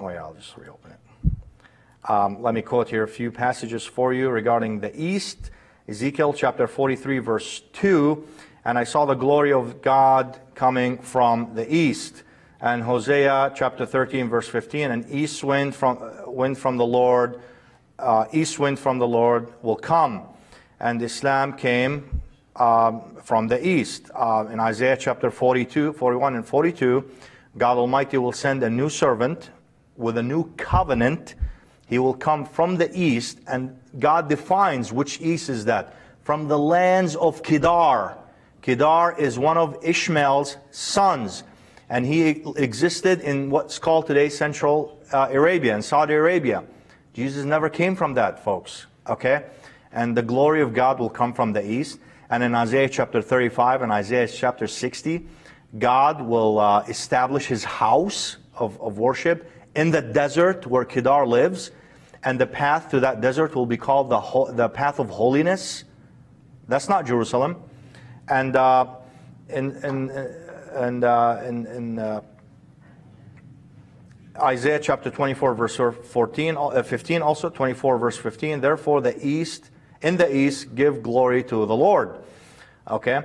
oh, yeah, I'll just reopen it. Um, let me quote here a few passages for you regarding the East. Ezekiel chapter 43, verse 2. And I saw the glory of God coming from the east. And Hosea chapter 13, verse 15. An east wind from, wind from the Lord, uh, east wind from the Lord will come. And Islam came um, from the east. Uh, in Isaiah chapter 42, 41, and 42, God Almighty will send a new servant with a new covenant. He will come from the east, and God defines which east is that. From the lands of Kedar. Kedar is one of Ishmael's sons, and he existed in what's called today Central uh, Arabia, in Saudi Arabia. Jesus never came from that, folks, okay? And the glory of God will come from the east. And in Isaiah chapter 35 and Isaiah chapter 60, God will uh, establish his house of, of worship in the desert where Kedar lives. And the path to that desert will be called the, the path of holiness. That's not Jerusalem. And uh, in, in, uh, in, in uh, Isaiah chapter 24, verse 14, uh, 15, also 24, verse 15. Therefore, the east, in the east, give glory to the Lord. Okay?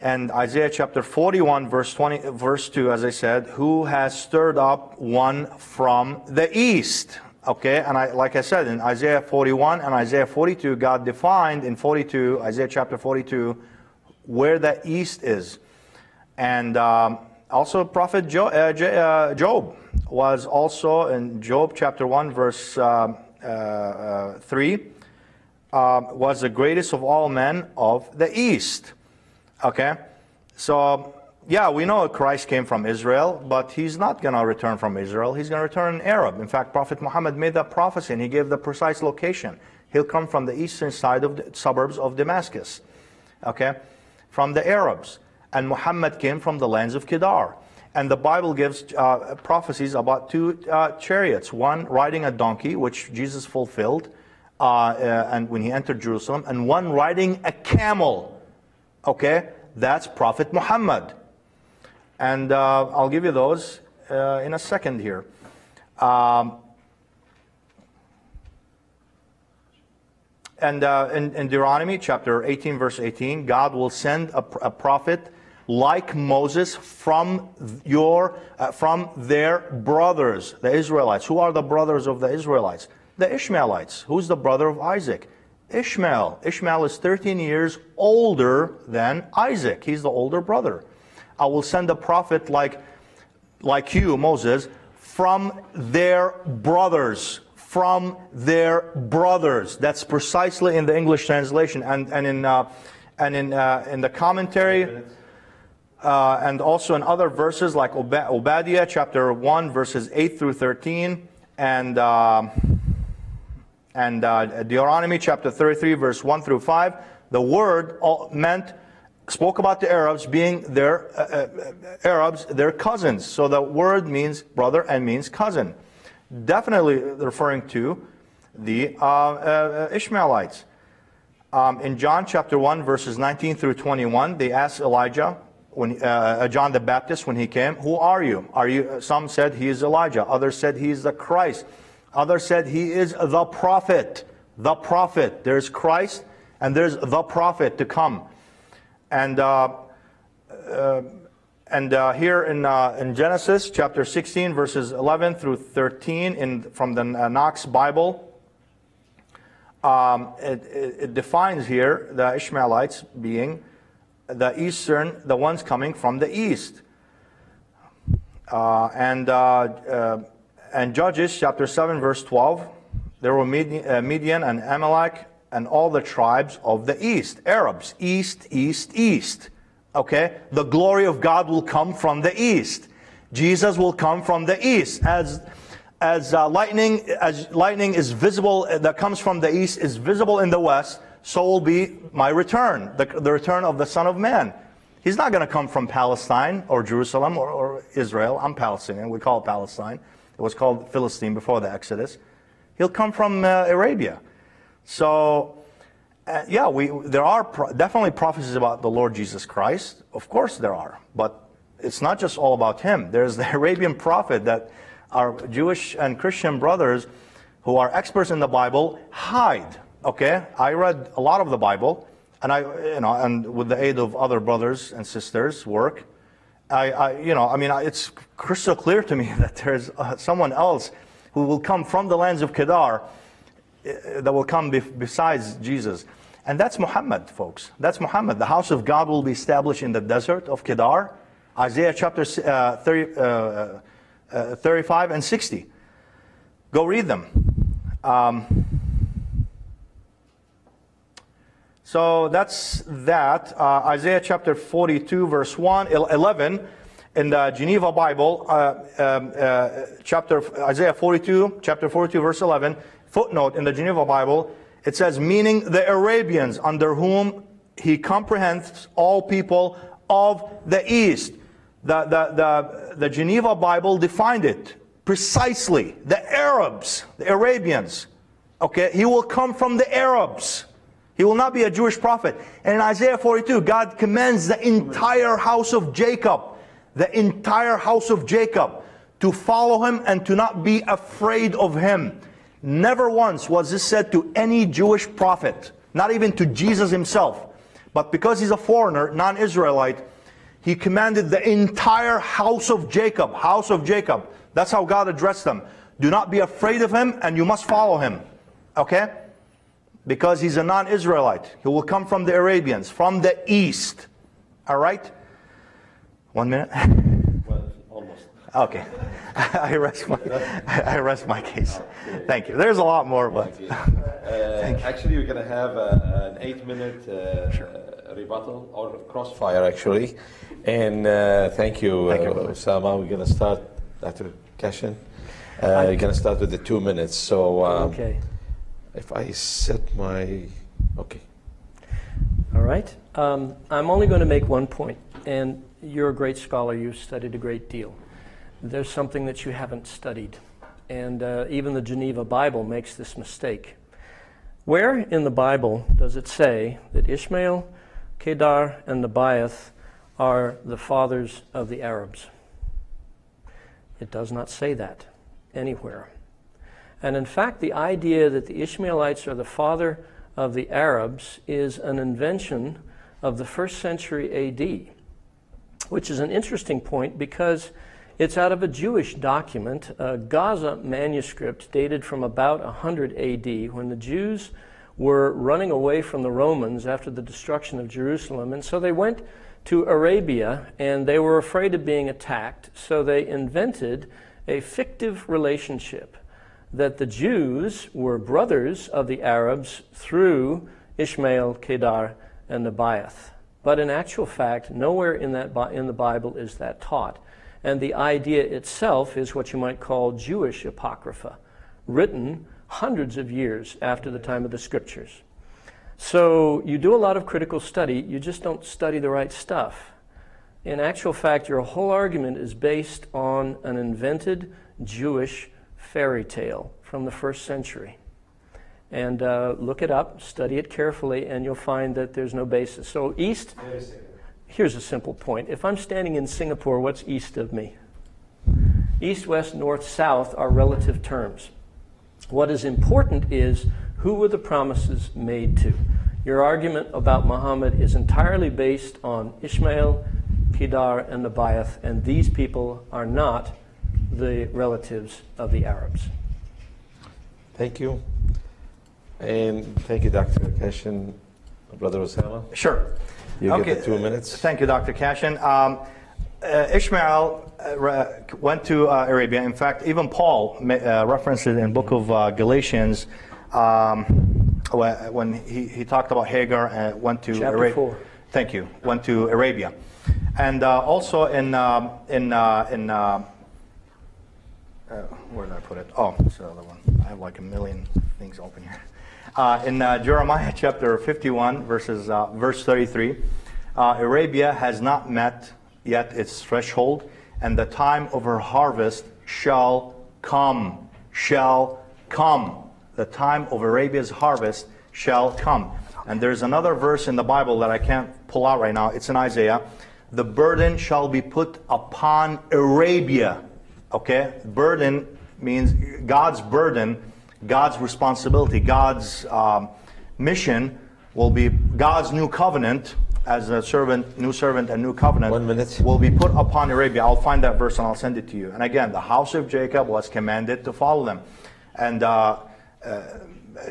And Isaiah chapter 41, verse 20, verse 2, as I said, who has stirred up one from the east. Okay, and I, like I said, in Isaiah 41 and Isaiah 42, God defined in 42, Isaiah chapter 42, where the east is. And um, also, Prophet jo- uh, uh, Job was also in Job chapter 1, verse uh, uh, 3, um, was the greatest of all men of the East. Okay? So, yeah, we know Christ came from Israel, but he's not going to return from Israel. He's going to return an Arab. In fact, Prophet Muhammad made that prophecy and he gave the precise location. He'll come from the eastern side of the suburbs of Damascus. Okay? From the Arabs. And Muhammad came from the lands of Kedar. And the Bible gives uh, prophecies about two uh, chariots one riding a donkey, which Jesus fulfilled uh, uh and when he entered Jerusalem, and one riding a camel. Okay? That's Prophet Muhammad. And uh, I'll give you those uh, in a second here. Um, and uh, in, in, Deuteronomy chapter 18, verse 18, God will send a, a prophet like Moses from your uh, from their brothers, the Israelites. Who are the brothers of the Israelites? The Ishmaelites. Who's the brother of Isaac? Ishmael. Ishmael is 13 years older than Isaac. He's the older brother. I will send a prophet like, like you, Moses, from their brothers. From their brothers. That's precisely in the English translation. And, and in, uh, and in, uh, in the commentary, uh, and also in other verses like Ob- Obadiah chapter 1, verses 8 through 13, and, uh, and uh, Deuteronomy chapter 33, verse 1 through 5, the word meant spoke about the Arabs being their uh, uh, Arabs, their cousins. So the word means brother and means cousin. Definitely referring to the uh, uh Ishmaelites. Um, in John chapter 1, verses 19 through 21, they asked Elijah, when, uh, John the Baptist, when he came, Who are you? Are you? Some said he is Elijah. Others said he is the Christ. Others said he is the prophet. The prophet. There's Christ and there's the prophet to come. And, uh, uh, and uh, here in, uh, in Genesis chapter 16, verses 11 through 13, in, from the uh, Knox Bible, um, it, it, defines here the Ishmaelites being the eastern, the ones coming from the east. Uh, and, and Judges chapter 7, verse 12, there were Midian and Amalek and all the tribes of the east. Arabs, east, east, east. Okay? The glory of God will come from the east. Jesus will come from the east. As, as uh, lightning, as lightning is visible, uh, that comes from the east, is visible in the west, so will be my return, the, the return of the Son of Man. He's not going to come from Palestine or Jerusalem or, or Israel. I'm Palestinian. We call it Palestine. It was called Philistine before the Exodus. He'll come from uh, Arabia. So, uh, yeah, we, there are pro- definitely prophecies about the Lord Jesus Christ. Of course, there are. But it's not just all about him. There's the Arabian prophet that our Jewish and Christian brothers who are experts in the Bible hide. Okay? I read a lot of the Bible, and I, you know, and with the aid of other brothers and sisters' work, I, I you know, I mean, it's crystal clear to me that there's uh, someone else who will come from the lands of Kedar uh, that will come besides Jesus. And that's Muhammad, folks. That's Muhammad. The house of God will be established in the desert of Kedar. Isaiah chapter uh, 30, uh, uh, 35 and 60. Go read them. Um, so that's that. Uh, Isaiah chapter 42, verse 1, 11 in the Geneva Bible, uh, um, uh, chapter Isaiah 42, chapter 42, verse 11, footnote in the Geneva Bible, it says, meaning the Arabians under whom he comprehends all people of the East. The, the, the, the Geneva Bible defined it precisely. The Arabs, the Arabians. Okay, he will come from the Arabs. He will not be a Jewish prophet. And in Isaiah 42, God commands the entire house of Jacob, the entire house of Jacob, to follow him and to not be afraid of him. Never once was this said to any Jewish prophet, not even to Jesus himself. But because he's a foreigner, non Israelite, he commanded the entire house of Jacob, house of Jacob. That's how God addressed them. Do not be afraid of him, and you must follow him. Okay? Because he's a non Israelite. He will come from the Arabians, from the east. All right? One minute? Okay. I rest my, I rest my case. Thank you. There's a lot more, but Uh, actually, we're going to have a, an eight-minute uh, rebuttal or crossfire, actually. And uh, thank you, Thank you, uh. Osama. We're going to start, Dr. Cashin. Uh, we're going to start with the two minutes. So um, Okay. if I set my, okay. All right. Um, I'm only going to make one point, and you're a great scholar. You've studied a great deal. There's something that you haven't studied, and uh, even the Geneva Bible makes this mistake. Where in the Bible does it say that Ishmael, Kedar, and Nebaioth are the fathers of the Arabs? It does not say that anywhere. And in fact, the idea that the Ishmaelites are the father of the Arabs is an invention of the first century AD, which is an interesting point because it's out of a Jewish document, a Gaza manuscript dated from about 100 AD, when the Jews were running away from the Romans after the destruction of Jerusalem. And so they went to Arabia and they were afraid of being attacked, so they invented a fictive relationship that the Jews were brothers of the Arabs through Ishmael, Kedar, and Nebaioth. But in actual fact, nowhere in, that, in the Bible is that taught. And the idea itself is what you might call Jewish apocrypha, written hundreds of years after the time of the scriptures. So you do a lot of critical study, you just don't study the right stuff. In actual fact, your whole argument is based on an invented Jewish fairy tale from the first century. And uh, look it up, study it carefully, and you'll find that there's no basis. So, east, here's a simple point. If I'm standing in Singapore, what's east of me? East, west, north, south are relative terms. What is important is who were the promises made to? Your argument about Muhammad is entirely based on Ishmael, Kedar, and Nebaioth, and these people are not the relatives of the Arabs. Thank you. And thank you, Dr. Cashin. Brother Osama, sure. You Okay. get the two minutes. Thank you, Dr. Cashin. Um, uh, Ishmael uh, went to uh, Arabia. In fact, even Paul ma- uh, referenced it in book of uh, Galatians um, when he, he talked about Hagar and went to Chapter Arabia. four. Thank you. Went to Arabia, and uh, also in um, in uh, in uh, uh, where did I put it? Oh, it's the other one. I have like a million things open here. Uh, in uh, Jeremiah chapter 51, verses uh, verse 33, uh, Arabia has not met yet its threshold, and the time of her harvest shall come. Shall come. The time of Arabia's harvest shall come. And there's another verse in the Bible that I can't pull out right now. It's in Isaiah. The burden shall be put upon Arabia. Okay? Burden means God's burden, God's responsibility, God's um, mission will be God's new covenant as a servant, new servant, and new covenant. One minute. Will be put upon Arabia. I'll find that verse and I'll send it to you. And again, the house of Jacob was commanded to follow them. And uh, uh,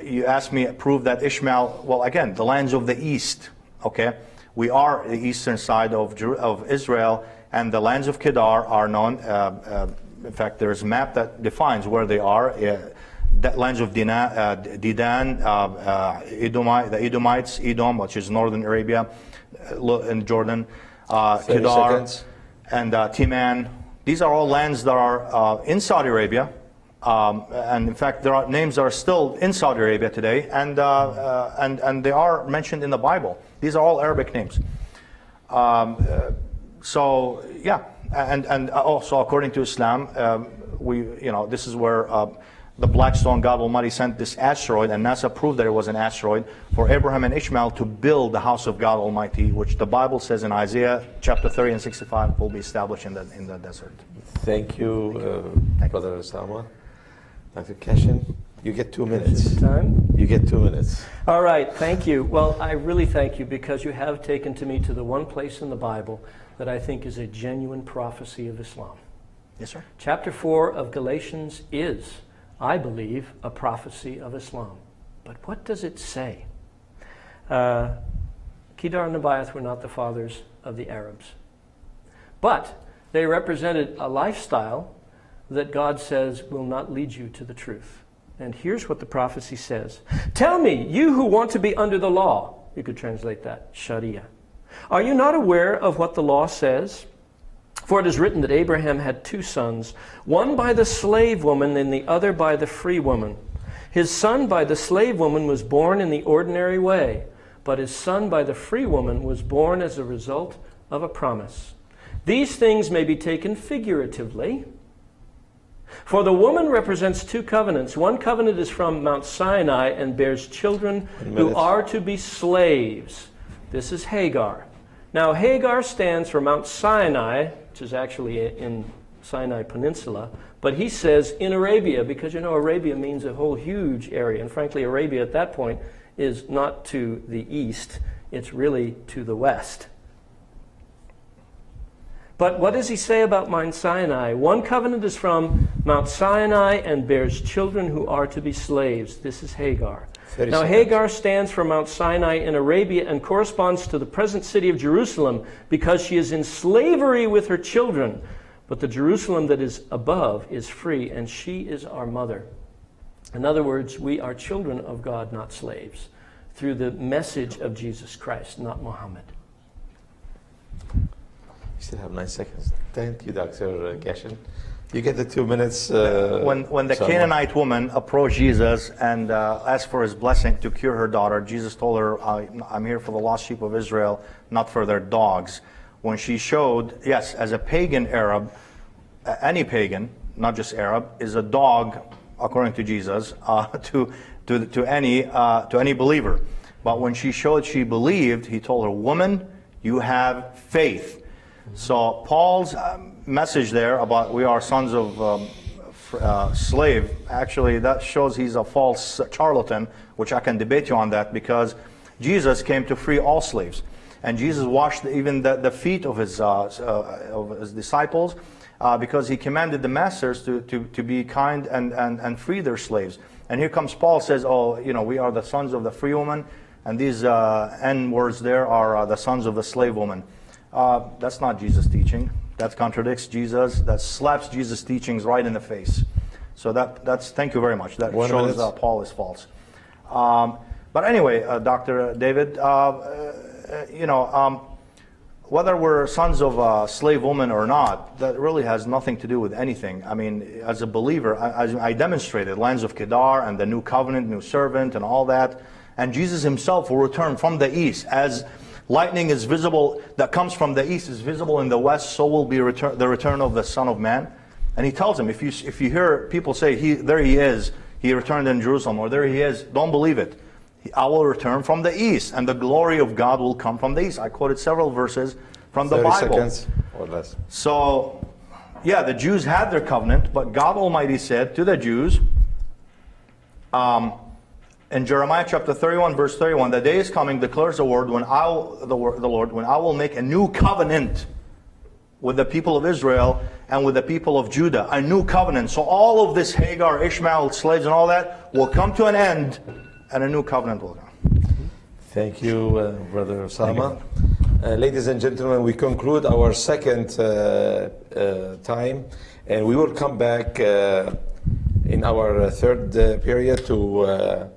you asked me, prove that Ishmael, well, again, the lands of the east, okay? We are the eastern side of, of Israel, and the lands of Kedar are known. Uh, uh, in fact, there's a map that defines where they are. The lands of Dina, uh, Didan, uh, uh, Edomite, the Edomites, Edom, which is northern Arabia, uh, in Jordan, uh, Kedar, seconds. and uh, Timan. These are all lands that are uh, in Saudi Arabia. Um, and in fact, there are names that are still in Saudi Arabia today, and, uh, uh, and, and they are mentioned in the Bible. These are all Arabic names. Um, so, yeah, and, and also according to Islam, um, we, you know, this is where uh, the Blackstone God Almighty sent this asteroid, and NASA proved that it was an asteroid for Abraham and Ishmael to build the house of God Almighty, which the Bible says in Isaiah chapter 30 and 65 will be established in the, in the desert. Thank you, uh, Brother Osama. Dr. Cashin, you get two minutes. Time? You get two minutes. All right, thank you. Well, I really thank you because you have taken to me to the one place in the Bible that I think is a genuine prophecy of Islam. Yes, sir. Chapter 4 of Galatians is, I believe, a prophecy of Islam. But what does it say? Uh, Kedar and Nebaioth were not the fathers of the Arabs. But they represented a lifestyle that God says will not lead you to the truth. And here's what the prophecy says Tell me, you who want to be under the law, you could translate that, Sharia. Are you not aware of what the law says? For it is written that Abraham had two sons, one by the slave woman and the other by the free woman. His son by the slave woman was born in the ordinary way, but his son by the free woman was born as a result of a promise. These things may be taken figuratively. For the woman represents two covenants. One covenant is from Mount Sinai and bears children who are to be slaves. This is Hagar. Now, Hagar stands for Mount Sinai, which is actually in Sinai Peninsula, but he says in Arabia, because you know Arabia means a whole huge area. And frankly, Arabia at that point is not to the east, it's really to the west. But what does he say about Mount Sinai? One covenant is from Mount Sinai and bears children who are to be slaves. This is Hagar. Now, seconds. Hagar stands for Mount Sinai in Arabia and corresponds to the present city of Jerusalem because she is in slavery with her children. But the Jerusalem that is above is free, and she is our mother. In other words, we are children of God, not slaves, through the message of Jesus Christ, not Muhammad. You still have nine seconds. Thank you, Dr. Cashin. You get the two minutes. Uh, when when the somewhere. Canaanite woman approached Jesus and uh, asked for his blessing to cure her daughter, Jesus told her, I'm here for the lost sheep of Israel, not for their dogs. When she showed, yes, as a pagan Arab, any pagan, not just Arab, is a dog, according to Jesus, uh, to, to, to, any, uh, to any believer. But when she showed she believed, he told her, Woman, you have faith so Paul's um, message there about we are sons of um, uh, slave, actually that shows he's a false charlatan, which I can debate you on that because Jesus came to free all slaves. And Jesus washed even the, the feet of his, uh, uh, of his disciples uh, because he commanded the masters to, to, to be kind and, and, and free their slaves. And here comes Paul says, oh, you know, we are the sons of the free woman. And these uh, N words there are uh, the sons of the slave woman. That's not Jesus' teaching. That contradicts Jesus. That slaps Jesus' teachings right in the face. So that, that's, thank you very much. That One shows uh, Paul is false. Um, but anyway, uh, Dr. David, uh, uh, you know, um, whether we're sons of a slave woman or not, that really has nothing to do with anything. I mean, as a believer, as I demonstrated, lands of Kedar and the new covenant, new servant, and all that. And Jesus himself will return from the east as Lightning is visible, that comes from the east is visible in the west, so will be return, the return of the Son of Man. And he tells him, if you, if you hear people say, he, there he is, he returned in Jerusalem, or there he is, don't believe it. I will return from the east, and the glory of God will come from the east. I quoted several verses from the Bible. seconds or less. So, yeah, the Jews had their covenant, but God Almighty said to the Jews, um, in Jeremiah chapter 31, verse 31, the day is coming, declares the word, when I, the, the Lord, when I will make a new covenant with the people of Israel and with the people of Judah, a new covenant. So all of this Hagar, Ishmael, slaves, and all that will come to an end, and a new covenant will come. Thank you, uh, Brother Osama. Uh, ladies and gentlemen, we conclude our second uh, uh time, and we will come back uh, in our third uh, period to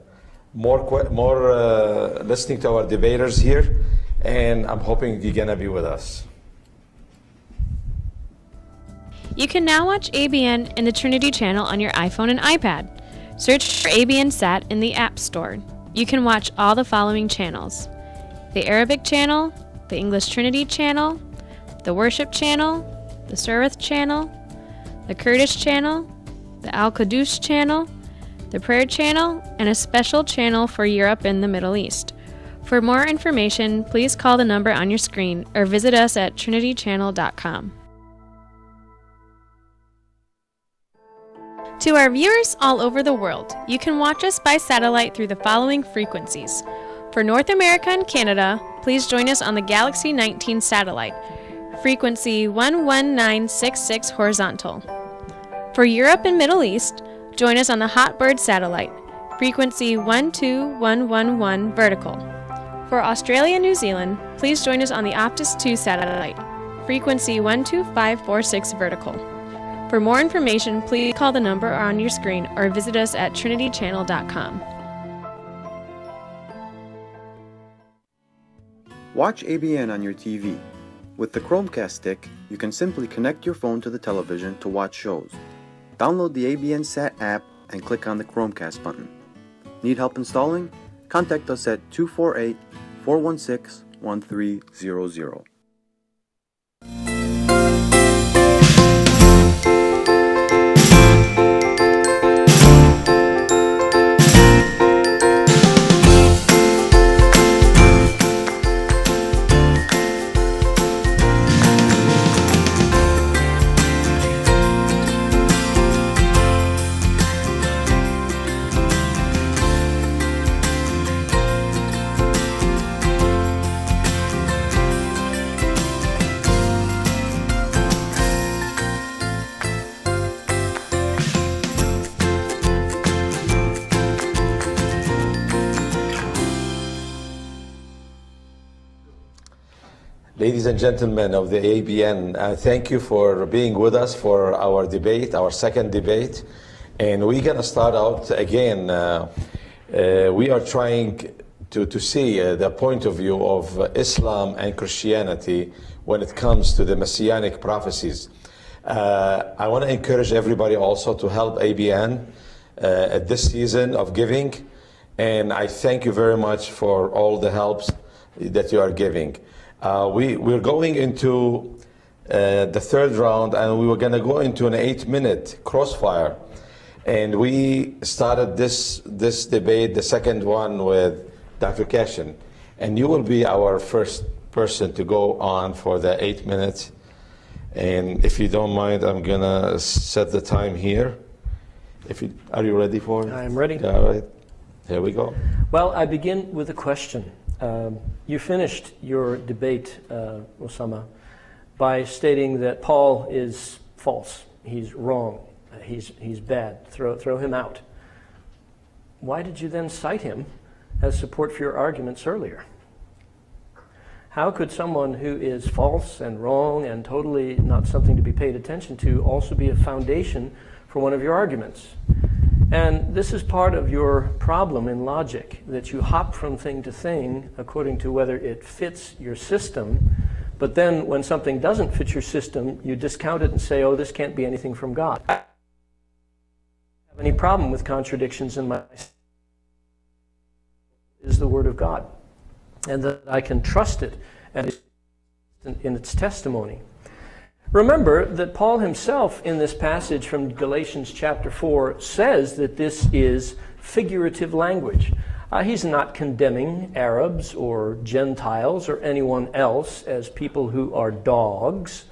more, more uh, listening to our debaters here, and I'm hoping you're gonna be with us. You can now watch ABN in the Trinity channel on your iPhone and iPad. Search for ABN Sat in the App Store. You can watch all the following channels the Arabic channel, the English Trinity channel, the Worship channel, the Surith channel, the Kurdish channel, the Al Qudus channel, the prayer channel, and a special channel for Europe and the Middle East. For more information, please call the number on your screen or visit us at trinitychannel.com. To our viewers all over the world, you can watch us by satellite through the following frequencies. For North America and Canada, please join us on the Galaxy 19 satellite, frequency 11966 horizontal. For Europe and Middle East, Join us on the Hotbird satellite, frequency 12111 vertical. For Australia and New Zealand, please join us on the Optus 2 satellite, frequency 12546 vertical. For more information, please call the number on your screen or visit us at trinitychannel.com. Watch ABN on your TV. With the Chromecast stick, you can simply connect your phone to the television to watch shows. Download the ABN Sat app and click on the Chromecast button. Need help installing? Contact us at 248 416 1300. Ladies and gentlemen of the ABN, uh, thank you for being with us for our debate, our second debate. And we're going to start out again. Uh, uh, we are trying to, to see uh, the point of view of Islam and Christianity when it comes to the messianic prophecies. Uh, I want to encourage everybody also to help ABN uh, at this season of giving. And I thank you very much for all the helps that you are giving. Uh, we, we're going into uh, the third round and we were going to go into an eight minute crossfire. And we started this, this debate, the second one, with Dr. Cashin. And you will be our first person to go on for the eight minutes. And if you don't mind, I'm going to set the time here. If you, are you ready for it? I'm ready. All right. Here we go. Well, I begin with a question. Um, you finished your debate, uh, Osama, by stating that Paul is false. He's wrong. He's, he's bad. Throw, throw him out. Why did you then cite him as support for your arguments earlier? How could someone who is false and wrong and totally not something to be paid attention to also be a foundation for one of your arguments? And this is part of your problem in logic, that you hop from thing to thing according to whether it fits your system. But then when something doesn't fit your system, you discount it and say, oh, this can't be anything from God. I have any problem with contradictions in my is the Word of God. And that I can trust it and in its testimony. Remember that Paul himself, in this passage from Galatians chapter 4, says that this is figurative language. Uh, he's not condemning Arabs or Gentiles or anyone else as people who are dogs.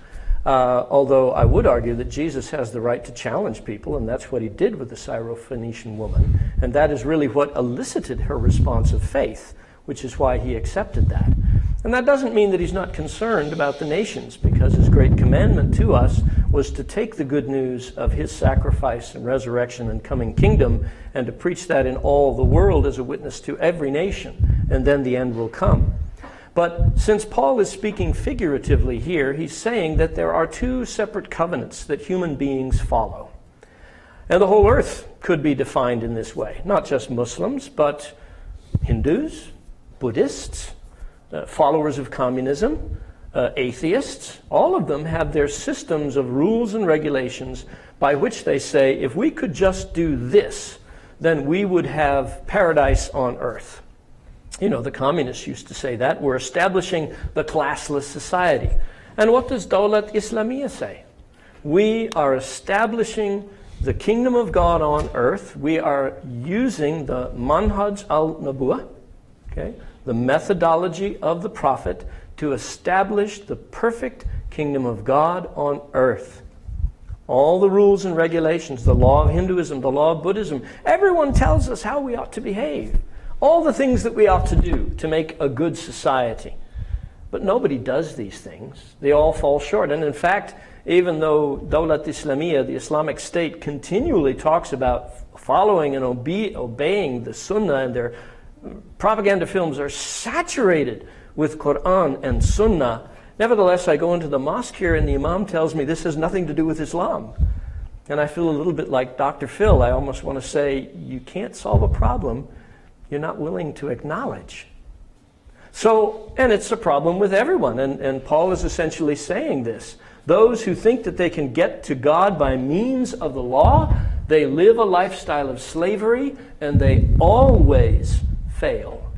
Uh, although I would argue that Jesus has the right to challenge people, and that's what he did with the Syrophoenician woman. And that is really what elicited her response of faith, which is why he accepted that. And that doesn't mean that he's not concerned about the nations, because his great commandment to us was to take the good news of his sacrifice and resurrection and coming kingdom and to preach that in all the world as a witness to every nation, and then the end will come. But since Paul is speaking figuratively here, he's saying that there are two separate covenants that human beings follow. And the whole earth could be defined in this way. Not just Muslims, but Hindus, Buddhists, uh, followers of communism, uh, atheists, all of them have their systems of rules and regulations by which they say if we could just do this, then we would have paradise on earth. You know, the communists used to say that. We're establishing the classless society. And what does Dawlat Islamiyah say? We are establishing the kingdom of God on earth. We are using the Manhaj al Nabuwah, okay, the methodology of the prophet to establish the perfect kingdom of God on earth. All the rules and regulations, the law of Hinduism, the law of Buddhism, everyone tells us how we ought to behave. All the things that we ought to do to make a good society. But nobody does these things. They all fall short. And in fact, even though Dawlat Islamiyah, the Islamic State, continually talks about following and obe- obeying the Sunnah and their propaganda films are saturated with Quran and Sunnah, Nevertheless, I go into the mosque here and the imam tells me this has nothing to do with Islam. And I feel a little bit like Dr. Phil. I almost want to say, you can't solve a problem you're not willing to acknowledge. So, and it's a problem with everyone. And, and Paul is essentially saying this. Those who think that they can get to God by means of the law, they live a lifestyle of slavery and they always fail.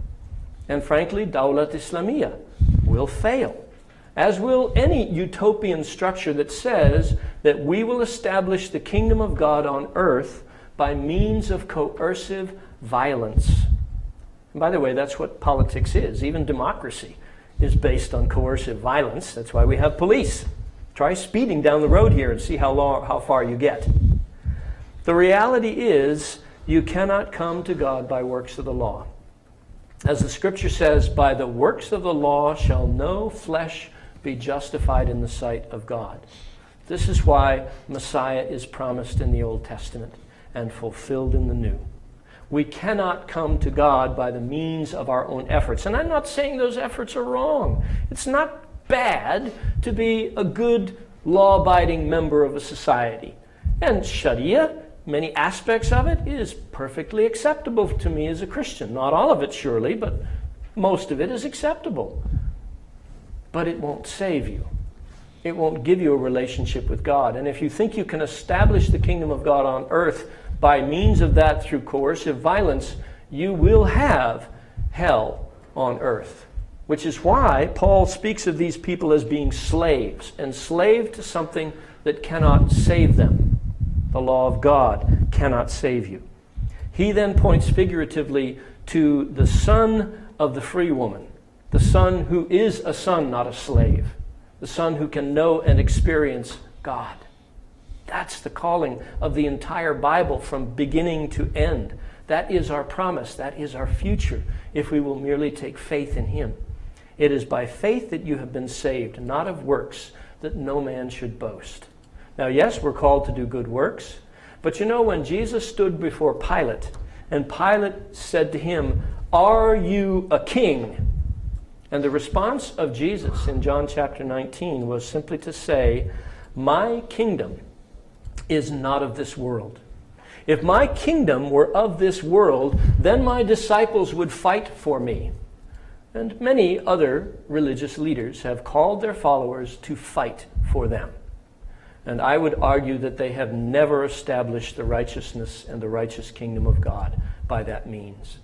And frankly, Dawlat Islamiyah will fail as will any utopian structure that says that we will establish the kingdom of God on earth by means of coercive violence. And by the way, that's what politics is. Even democracy is based on coercive violence. That's why we have police. Try speeding down the road here and see how, long, how far you get. The reality is, you cannot come to God by works of the law. As the scripture says, by the works of the law shall no flesh be justified in the sight of God. This is why Messiah is promised in the Old Testament and fulfilled in the New. We cannot come to God by the means of our own efforts. And I'm not saying those efforts are wrong. It's not bad to be a good, law abiding member of a society. And Sharia, many aspects of it, is perfectly acceptable to me as a Christian. Not all of it, surely, but most of it is acceptable but it won't save you. It won't give you a relationship with God. And if you think you can establish the kingdom of God on earth by means of that through coercive violence, you will have hell on earth. Which is why Paul speaks of these people as being slaves, enslaved to something that cannot save them. The law of God cannot save you. He then points figuratively to the son of the free woman the son who is a son, not a slave, the son who can know and experience God. That's the calling of the entire Bible from beginning to end. That is our promise. That is our future if we will merely take faith in Him. It is by faith that you have been saved, not of works, that no man should boast. Now, yes, we're called to do good works, but you know, when Jesus stood before Pilate, and Pilate said to him, Are you a king? And the response of Jesus in John chapter 19 was simply to say, My kingdom is not of this world. If my kingdom were of this world, then my disciples would fight for me. And many other religious leaders have called their followers to fight for them. And I would argue that they have never established the righteousness and the righteous kingdom of God by that means.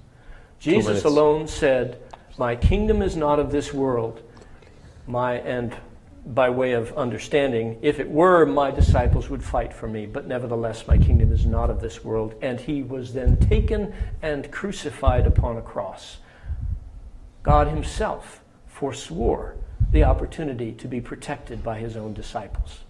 Jesus alone said, my kingdom is not of this world. My, and by way of understanding, if it were, my disciples would fight for me, but nevertheless, my kingdom is not of this world. And he was then taken and crucified upon a cross. God himself forswore the opportunity to be protected by his own disciples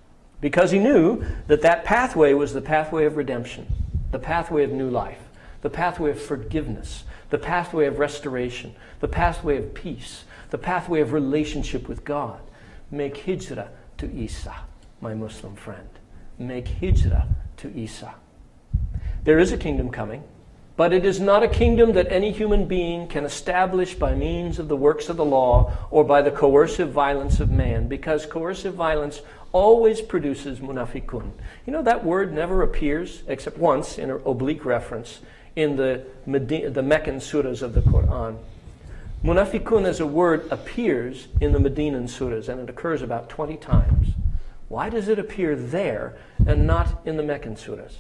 because he knew that that pathway was the pathway of redemption, the pathway of new life, the pathway of forgiveness, the pathway of restoration, the pathway of peace, the pathway of relationship with God. Make hijrah to Isa, my Muslim friend. Make hijrah to Isa. There is a kingdom coming, but it is not a kingdom that any human being can establish by means of the works of the law or by the coercive violence of man, because coercive violence always produces munafiqun. You know, that word never appears, except once in an oblique reference, in the, Medina, the Meccan surahs of the Quran. Munafiqun as a word appears in the Medinan surahs, and it occurs about 20 times. Why does it appear there and not in the Meccan surahs?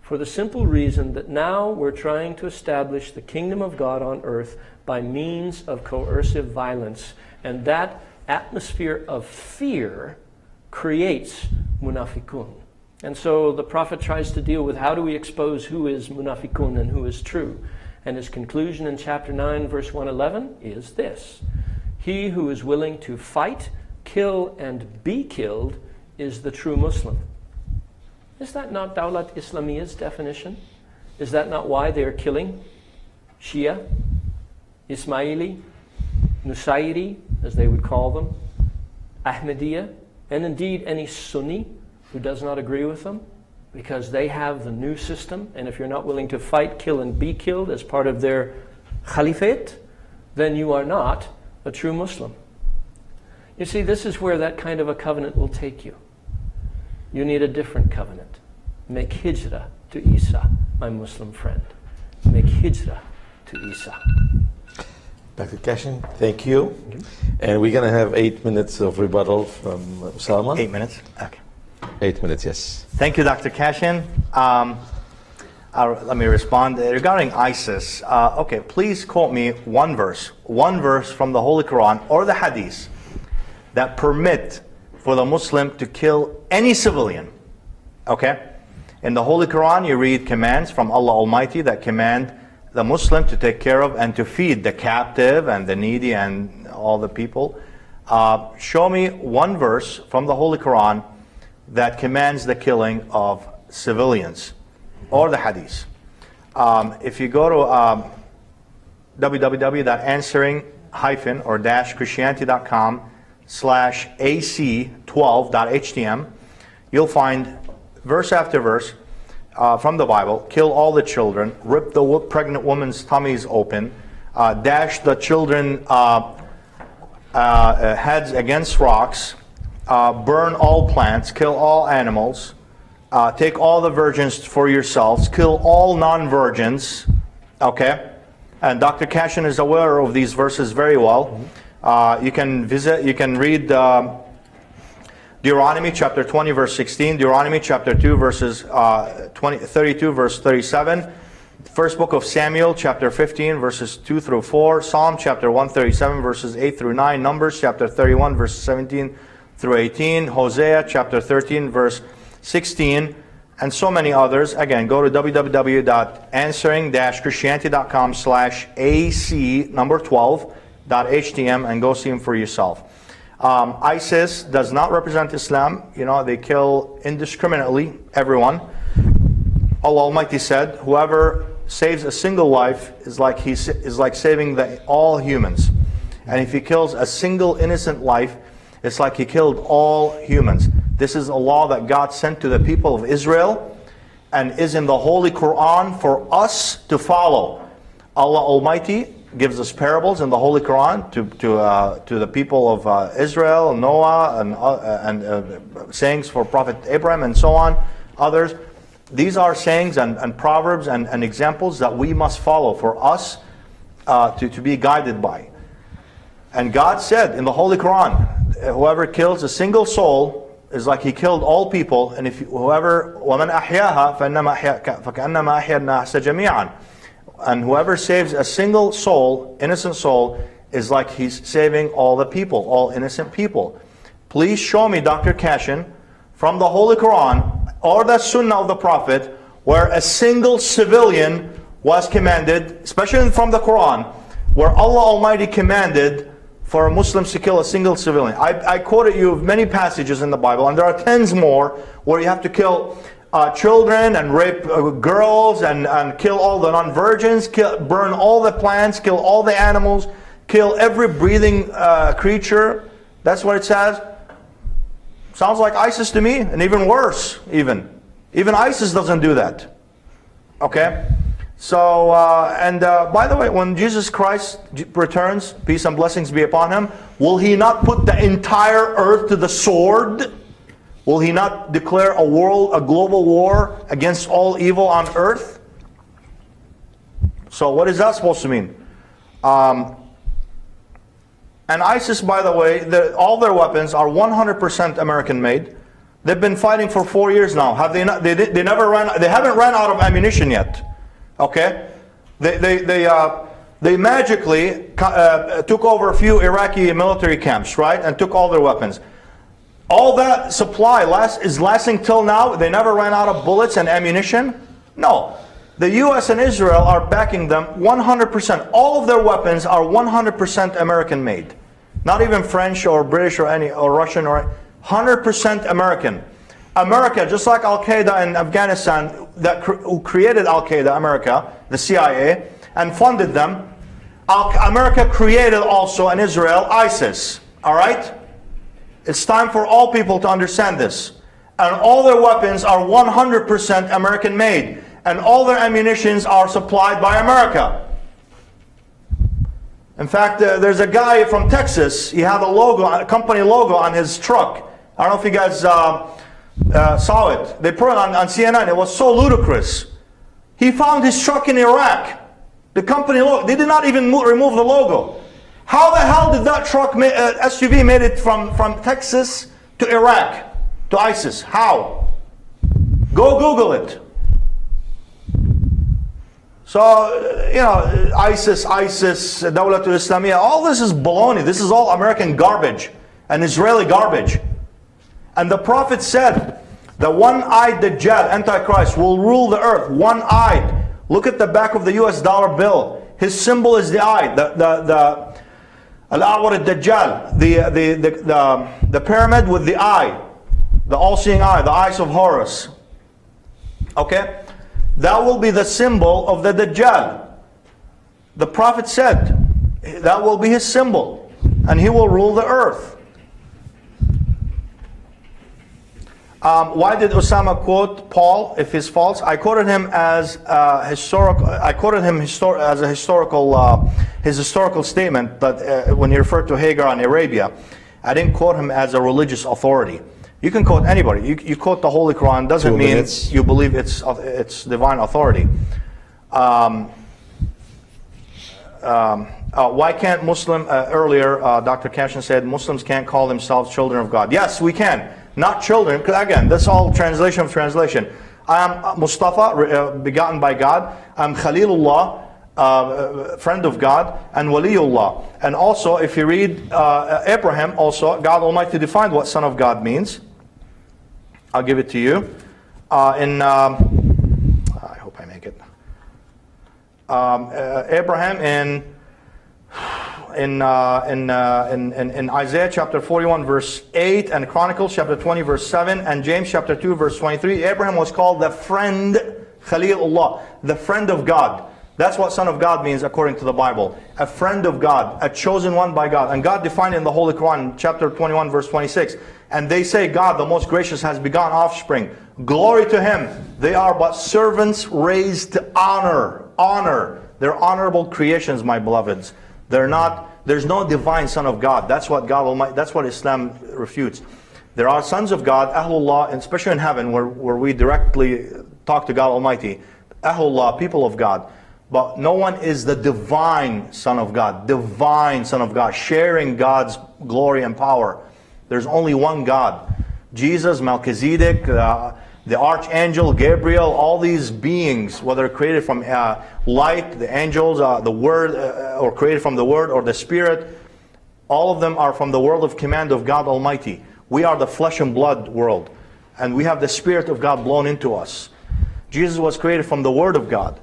For the simple reason that now we're trying to establish the kingdom of God on earth by means of coercive violence, and that atmosphere of fear creates munafiqun. And so the prophet tries to deal with how do we expose who is munafiqun and who is true. And his conclusion in chapter 9, verse 111 is this He who is willing to fight, kill, and be killed is the true Muslim. Is that not Dawlat Islamiyah's definition? Is that not why they are killing Shia, Ismaili, Nusayri, as they would call them, Ahmadiyya, and indeed any Sunni who does not agree with them because they have the new system. And if you're not willing to fight, kill, and be killed as part of their caliphate, then you are not a true Muslim. You see, this is where that kind of a covenant will take you. You need a different covenant. Make hijrah to Isa, my Muslim friend. Make hijrah to Isa. Dr. Cashin, thank you. And we're going to have eight minutes of rebuttal from Salman. Eight minutes? Okay. Eight minutes, yes. Thank you, Dr. Cashin. Um, uh, let me respond. Uh, Regarding ISIS, uh, okay, please quote me one verse, one verse from the Holy Quran or the Hadith that permit for the Muslim to kill any civilian. Okay? In the Holy Quran, you read commands from Allah Almighty that command the Muslim to take care of and to feed the captive and the needy and all the people. Uh, show me one verse from the Holy Quran that commands the killing of civilians or the hadith. Um, if you go to um, www.answering hyphen or dash christianity.com slash ac12.htm, you'll find verse after verse uh, from the Bible, kill all the children, rip the pregnant woman's tummies open, uh, dash the children uh, uh heads against rocks, uh, burn all plants, kill all animals, uh, take all the virgins for yourselves, kill all non-virgins, okay? And Dr. Cashin is aware of these verses very well. you can visit, you can read Deuteronomy chapter 20, verse 16, Deuteronomy chapter 2, verses uh, 20, 32, verse 37, First book of Samuel, chapter 15, verses 2 through 4, Psalm chapter 137, verses 8 through 9, Numbers chapter 31, verse 17 through 18, Hosea chapter 13, verse 16, and so many others. Again, go to www.answering-christianity.com slash AC number 12.htm and go see them for yourself. Um, ISIS does not represent Islam. You know, they kill indiscriminately everyone. Allah Almighty said, whoever saves a single life is like, he, is like saving the, all humans. And if he kills a single innocent life, it's like he killed all humans. This is a law that God sent to the people of Israel and is in the Holy Quran for us to follow. Allah Almighty gives us parables in the Holy Quran to, to, uh, to the people of uh, Israel, Noah, and, uh, and uh, sayings for Prophet Abraham, and so on, others. These are sayings and, and proverbs and, and examples that we must follow for us uh, to, to be guided by. And God said in the Holy Quran, whoever kills a single soul is like he killed all people, and if whoever وَمَنْ أَحْيَاهَا فَكَأَنَّمَا أَحْيَا النَّاسَ جَمِيعًا and whoever saves a single soul, innocent soul, is like he's saving all the people, all innocent people. Please show me, Dr. Cashin, from the Holy Quran or the Sunnah of the Prophet, where a single civilian was commanded, especially from the Quran, where Allah Almighty commanded for Muslims to kill a single civilian. I, I quoted you many passages in the Bible, and there are tens more where you have to kill uh, children and rape uh, girls and, and kill all the non-virgins, kill, burn all the plants, kill all the animals, kill every breathing uh, creature. That's what it says. Sounds like ISIS to me, and even worse, even. Even ISIS doesn't do that. Okay? So, uh, and uh, by the way, when Jesus Christ returns, peace and blessings be upon him, will he not put the entire earth to the sword? Will he not declare a world, a global war against all evil on earth? So what is that supposed to mean? Um, and ISIS, by the way, all their weapons are 100% American made. They've been fighting for four years now. Have they not? They, they never ran. They haven't ran out of ammunition yet. Okay, they they they uh, they magically uh, took over a few Iraqi military camps, right, and took all their weapons. All that supply last, is lasting till now. They never ran out of bullets and ammunition. No. The US and Israel are backing them 100%. All of their weapons are 100% American made. Not even French or British or any or Russian or 100% American. America, just like Al Qaeda in Afghanistan, that who created Al Qaeda, America, the CIA, and funded them. Al America created also in Israel ISIS. All right? It's time for all people to understand this. And all their weapons are 100% American made. And all their ammunitions are supplied by America. In fact, uh, there's a guy from Texas. He had a logo, a company logo on his truck. I don't know if you guys uh, uh, saw it. They put it on, on CNN. It was so ludicrous. He found his truck in Iraq. The company logo. They did not even remove the logo. How the hell did that truck, ma- uh, SUV, made it from, from Texas to Iraq, to ISIS? How? Go Google it. So, uh, you know, ISIS, ISIS, Dawlatul Islamiyah, all this is baloney. This is all American garbage and Israeli garbage. And the Prophet said, the one-eyed Dajjal, Antichrist, will rule the earth, one-eyed. Look at the back of the US dollar bill. His symbol is the eye, the, the, the Al-Awar al-Dajjal, the, the, the, the, um, the pyramid with the eye, the all-seeing eye, the eyes of Horus. Okay? That will be the symbol of the Dajjal. The Prophet said, that will be his symbol, and he will rule the earth. Um, why did Osama quote Paul if he's false? I quoted him as uh, historical. I quoted him histor- as a historical, uh, his historical statement that uh, when he referred to Hagar and Arabia, I didn't quote him as a religious authority. You can quote anybody. You, you quote the Holy Quran doesn't Two mean minutes. you believe it's it's divine authority. Um, um, uh, why can't Muslim, uh, earlier uh, Dr. Cashin said Muslims can't call themselves children of God. Yes, we can. Not children. again, that's all translation of translation. I am uh, Mustafa, uh, begotten by God. I'm Khalilullah, uh, uh, friend of God, and Waliullah. And also, if you read uh, Abraham, also, God Almighty defined what son of God means. I'll give it to you. Uh, in, um, I hope I make it. Um, Abraham in in, uh, in, uh, in, in, in Isaiah chapter 41 verse 8 and Chronicles chapter 20 verse 7 and James chapter 2 verse 23 Abraham was called the friend Khalilullah the friend of God. That's what son of God means according to the Bible. A friend of God a chosen one by God. And God defined in the Holy Quran chapter 21 verse 26 and they say God the most gracious has begotten offspring. Glory to him. They are but servants raised to honor honor they're honorable creations my beloveds they're not, there's no divine son of God. That's what God Almighty, that's what Islam refutes. There are sons of God, Ahlullah, especially in heaven where, where we directly talk to God Almighty. Ahlullah, people of God. But no one is the divine son of God, divine son of God, sharing God's glory and power. There's only one God. Jesus, Melchizedek, uh, the archangel, Gabriel, all these beings, whether created from uh, light, the angels, uh, the word, uh, or created from the word or the spirit, all of them are from the world of command of God Almighty. We are the flesh and blood world, and we have the spirit of God blown into us. Jesus was created from the word of God,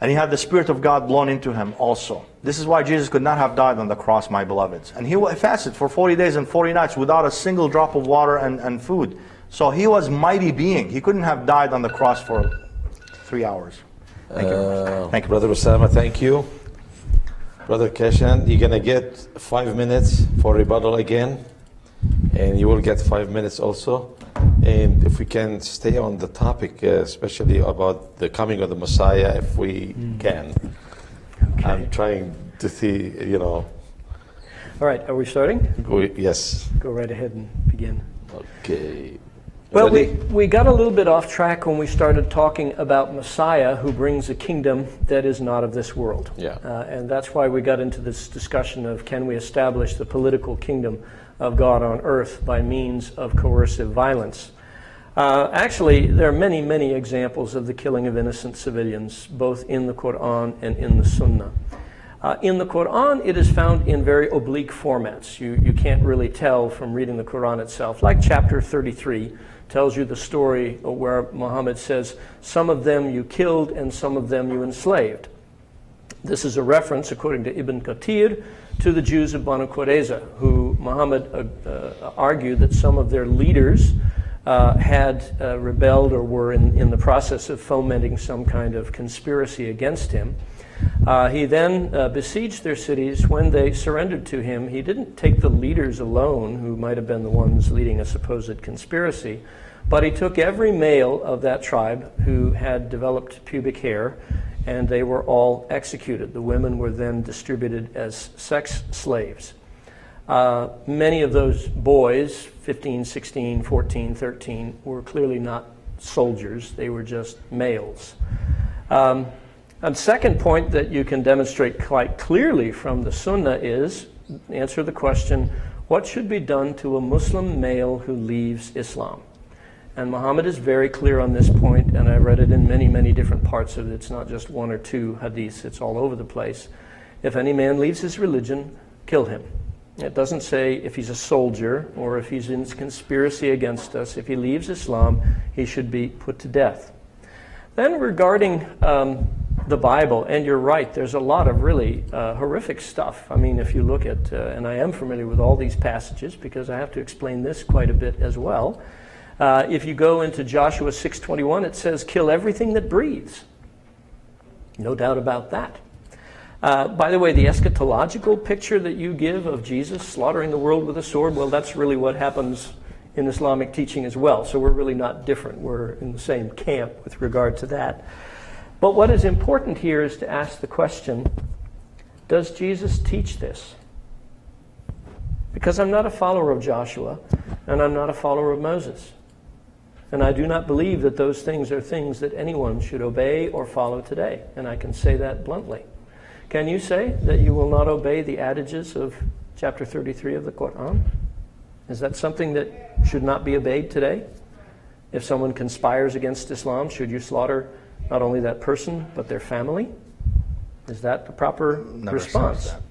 and he had the spirit of God blown into him also. This is why Jesus could not have died on the cross, my beloveds. And he fasted for 40 days and 40 nights without a single drop of water and, and food. So he was mighty being. He couldn't have died on the cross for three hours. Thank you. Uh, Thank you. Brother Osama, thank you. Brother Cashin, you're going to get five minutes for rebuttal again, and you will get five minutes also. And if we can stay on the topic, uh, especially about the coming of the Messiah, if we Mm. can. I'm trying to see, you know, All right, are we starting? we, yes. Go right ahead and begin. Okay. Well, we, we got a little bit off track when we started talking about Messiah who brings a kingdom that is not of this world. Yeah. Uh, and that's why we got into this discussion of can we establish the political kingdom of God on earth by means of coercive violence. Uh, actually, there are many, many examples of the killing of innocent civilians, both in the Quran and in the Sunnah. Uh, in the Quran, it is found in very oblique formats. You, you can't really tell from reading the Quran itself. Like chapter 33 tells you the story where Muhammad says, Some of them you killed and some of them you enslaved. This is a reference, according to Ibn Kathir, to the Jews of Banu Qurayza, who Muhammad uh, uh, argued that some of their leaders uh, had uh, rebelled or were in, in the process of fomenting some kind of conspiracy against him. Uh, he then uh, besieged their cities. When they surrendered to him, he didn't take the leaders alone, who might have been the ones leading a supposed conspiracy, but he took every male of that tribe who had developed pubic hair and they were all executed. The women were then distributed as sex slaves. Uh, many of those boys, 15, 16, 14, 13, were clearly not soldiers, they were just males. Um, a second point that you can demonstrate quite clearly from the Sunnah is answer the question what should be done to a Muslim male who leaves Islam? And Muhammad is very clear on this point, and I've read it in many, many different parts of it. It's not just one or two hadiths, it's all over the place. If any man leaves his religion, kill him. It doesn't say if he's a soldier or if he's in conspiracy against us. If he leaves Islam, he should be put to death. Then, regarding um, the Bible, and you're right, there's a lot of really uh, horrific stuff. I mean, if you look at, uh, and I am familiar with all these passages because I have to explain this quite a bit as well. Uh, if you go into Joshua 6:21, it says, "Kill everything that breathes." No doubt about that. Uh, by the way, the eschatological picture that you give of Jesus slaughtering the world with a sword, well, that's really what happens in Islamic teaching as well. So we're really not different. We're in the same camp with regard to that. But what is important here is to ask the question Does Jesus teach this? Because I'm not a follower of Joshua and I'm not a follower of Moses. And I do not believe that those things are things that anyone should obey or follow today. And I can say that bluntly. Can you say that you will not obey the adages of chapter 33 of the Quran? Is that something that should not be obeyed today? If someone conspires against Islam, should you slaughter not only that person, but their family? Is that the proper Never response? that.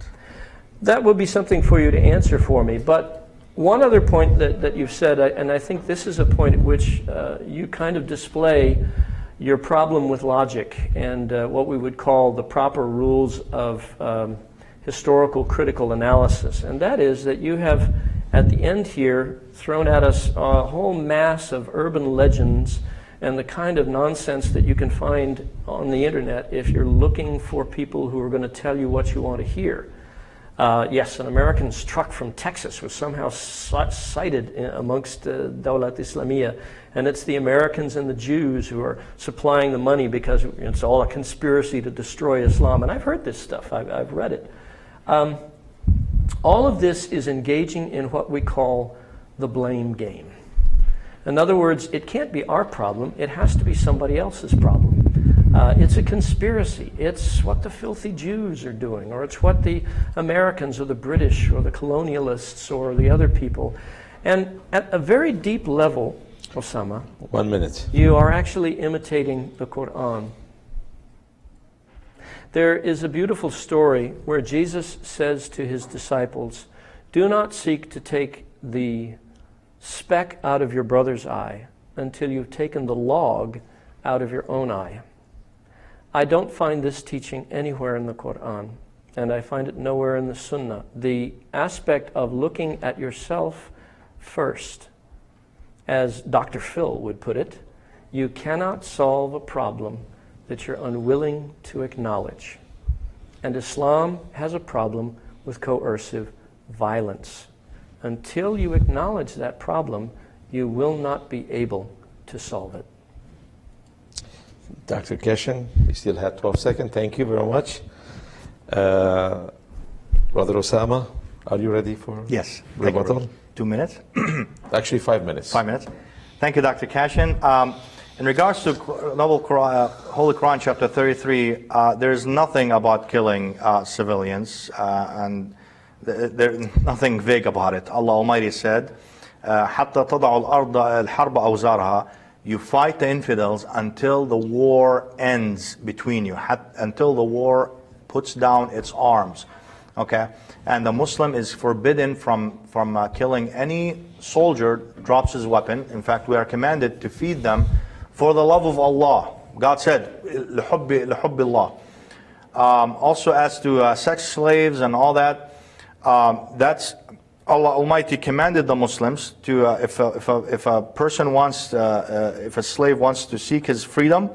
That would be something for you to answer for me. But one other point that, that you've said, and I think this is a point at which uh, you kind of display your problem with logic and uh, what we would call the proper rules of um, historical critical analysis. And that is that you have, at the end here, thrown at us a whole mass of urban legends and the kind of nonsense that you can find on the internet if you're looking for people who are going to tell you what you want to hear. Uh, yes, an American truck from Texas was somehow ci- cited amongst uh, Dawlat Islamiyah, and it's the Americans and the Jews who are supplying the money because it's all a conspiracy to destroy Islam. And I've heard this stuff, I've, I've read it. Um, all of this is engaging in what we call the blame game. In other words, it can't be our problem, it has to be somebody else's problem. Uh, it's a conspiracy. It's what the filthy Jews are doing, or it's what the Americans or the British or the colonialists or the other people. And at a very deep level, Osama, One minute. you are actually imitating the Quran. There is a beautiful story where Jesus says to his disciples, Do not seek to take the speck out of your brother's eye until you've taken the log out of your own eye. I don't find this teaching anywhere in the Quran, and I find it nowhere in the Sunnah. The aspect of looking at yourself first, as Dr. Phil would put it, you cannot solve a problem that you're unwilling to acknowledge. And Islam has a problem with coercive violence. Until you acknowledge that problem, you will not be able to solve it. Dr. Cashin, you still have 12 seconds. Thank you very much. Uh, Brother Osama, are you ready for Yes. Rebuttal? brother. Two minutes? Actually, five minutes. Five minutes. Thank you, Dr. Cashin. Um, in regards to Quran, uh, Holy Quran, chapter 33, uh, there is nothing about killing uh, civilians, uh, and there's nothing vague about it. Allah Almighty said, uh, "Hatta arda al-harba. You fight the infidels until the war ends between you, until the war puts down its arms. Okay, and the Muslim is forbidden from from uh, killing any soldier drops his weapon. In fact, we are commanded to feed them for the love of Allah. God said, لحب, لحب الله. Um, also as to uh, sex slaves and all that, um, that's Allah Almighty commanded the Muslims to, uh, if, a, if, a, if a person wants, uh, uh, if a slave wants to seek his freedom,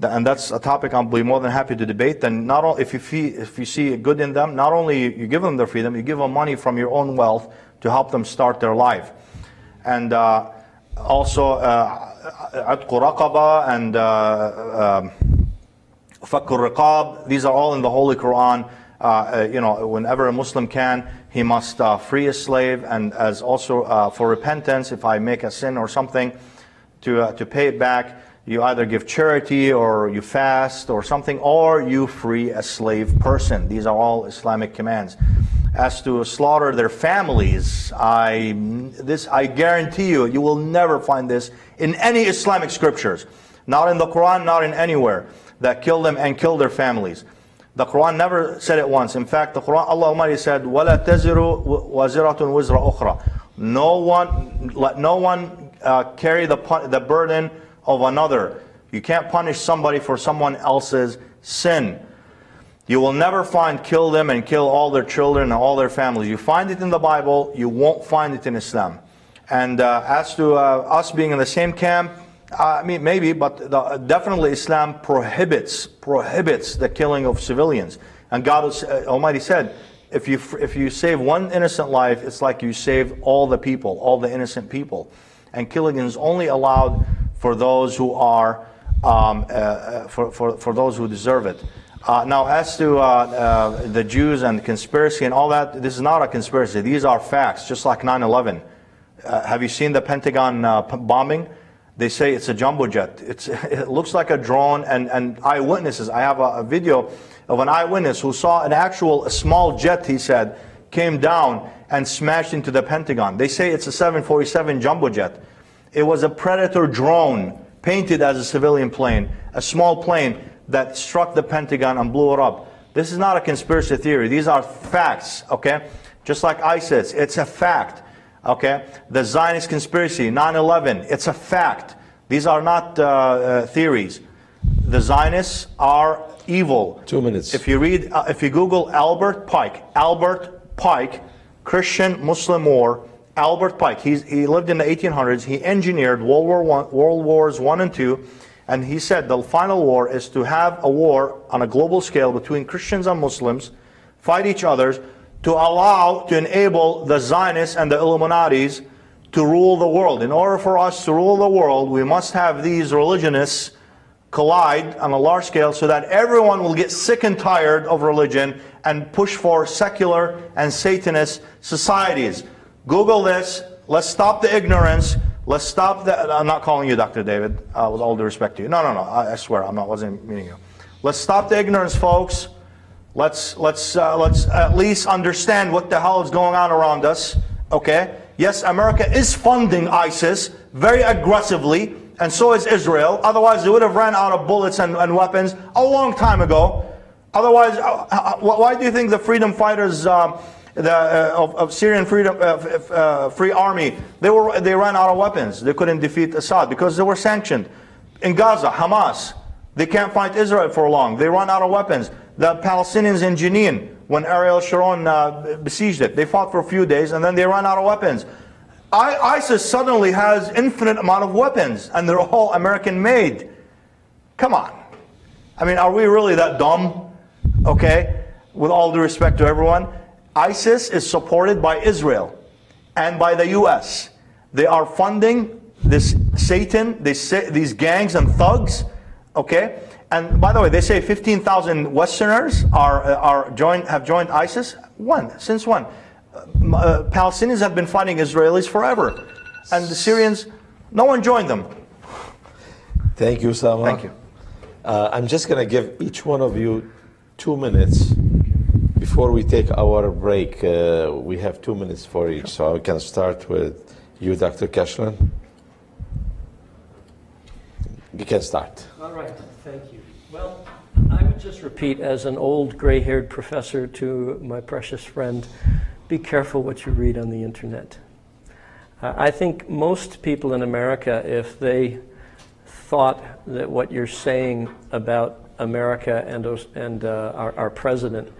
th- and that's a topic I'll be more than happy to debate, then not all, if, you fee, if you see good in them, not only you give them their freedom, you give them money from your own wealth to help them start their life. And uh, also, uh, atq raqaba and uh, um, fakr riqab, these are all in the Holy Quran. Uh, uh, you know, whenever a Muslim can, he must uh, free a slave, and as also uh, for repentance, if I make a sin or something, to uh, to pay it back you either give charity or you fast or something, or you free a slave person. These are all Islamic commands. As to slaughter their families, I, this, I guarantee you, you will never find this in any Islamic scriptures. Not in the Quran, not in anywhere, that kill them and kill their families. The Quran never said it once. In fact, the Quran, Allah Almighty said, وَلَا تَزِرُ وَزِرَةٌ وِزْرَ أُخْرَى No one, let no one uh, carry the, the burden of another. You can't punish somebody for someone else's sin. You will never find kill them and kill all their children and all their families. You find it in the Bible, you won't find it in Islam. And uh, as to uh, us being in the same camp, I mean, maybe, but the, definitely Islam prohibits prohibits the killing of civilians. And God uh, Almighty said, if you if you save one innocent life, it's like you save all the people, all the innocent people. And killing is only allowed for those who are um, uh, uh for, for for those who deserve it. Uh, now, as to uh, uh, the Jews and conspiracy and all that, this is not a conspiracy. These are facts, just like 9/11. have you seen the Pentagon bombing? They say it's a jumbo jet. It's, it looks like a drone and, and eyewitnesses. I have a, a video of an eyewitness who saw an actual small jet, he said, came down and smashed into the Pentagon. They say it's a 747 jumbo jet. It was a Predator drone painted as a civilian plane, a small plane that struck the Pentagon and blew it up. This is not a conspiracy theory. These are facts, okay? Just like ISIS, it's a fact. Okay? The Zionist conspiracy, 9 11, it's a fact. These are not uh, uh, theories. The Zionists are evil. Two minutes. If you read, uh, if you Google Albert Pike, Albert Pike, Christian Muslim War, Albert Pike, he's, he lived in the 1800s. He engineered World, War One, World Wars One and Two, and he said the final war is to have a war on a global scale between Christians and Muslims, fight each other, to allow, to enable the Zionists and the Illuminatis to rule the world. In order for us to rule the world, we must have these religionists collide on a large scale so that everyone will get sick and tired of religion and push for secular and Satanist societies. Google this. Let's stop the ignorance. Let's stop the. I'm not calling you Dr. David, uh, with all due respect to you. No, no, no. I, I swear, I'm not. Wasn't meaning you. Let's stop the ignorance, folks. Let's, let's, uh, let's at least understand what the hell is going on around us. Okay? Yes, America is funding ISIS very aggressively, and so is Israel. Otherwise, they would have ran out of bullets and, and weapons a long time ago. Otherwise, uh, uh why do you think the freedom fighters, uh, the, uh, of, of, Syrian freedom, uh, uh, Free Army, they, were, they ran out of weapons. They couldn't defeat Assad because they were sanctioned. In Gaza, Hamas, they can't fight Israel for long. They run out of weapons the Palestinians in Jenin when Ariel Sharon uh, besieged it. They fought for a few days and then they ran out of weapons. I, ISIS suddenly has infinite amount of weapons and they're all American made. Come on. I mean, are we really that dumb? Okay? With all due respect to everyone, ISIS is supported by Israel and by the US. They are funding this Satan, these, these gangs and thugs, okay? And by the way, they say 15,000 Westerners are, uh, are joined, have joined ISIS. When? Since when? Uh, uh, Palestinians have been fighting Israelis forever. And the Syrians, no one joined them. Thank you, Sama. Thank you. Uh, I'm just going to give each one of you two minutes before we take our break. Uh, we have two minutes for each, so I can start with you, Dr. Cashin. You can start. All right, thank you. Well, I would just repeat as an old gray haired professor to my precious friend be careful what you read on the internet. Uh, I think most people in America, if they thought that what you're saying about America and, and uh, our, our, president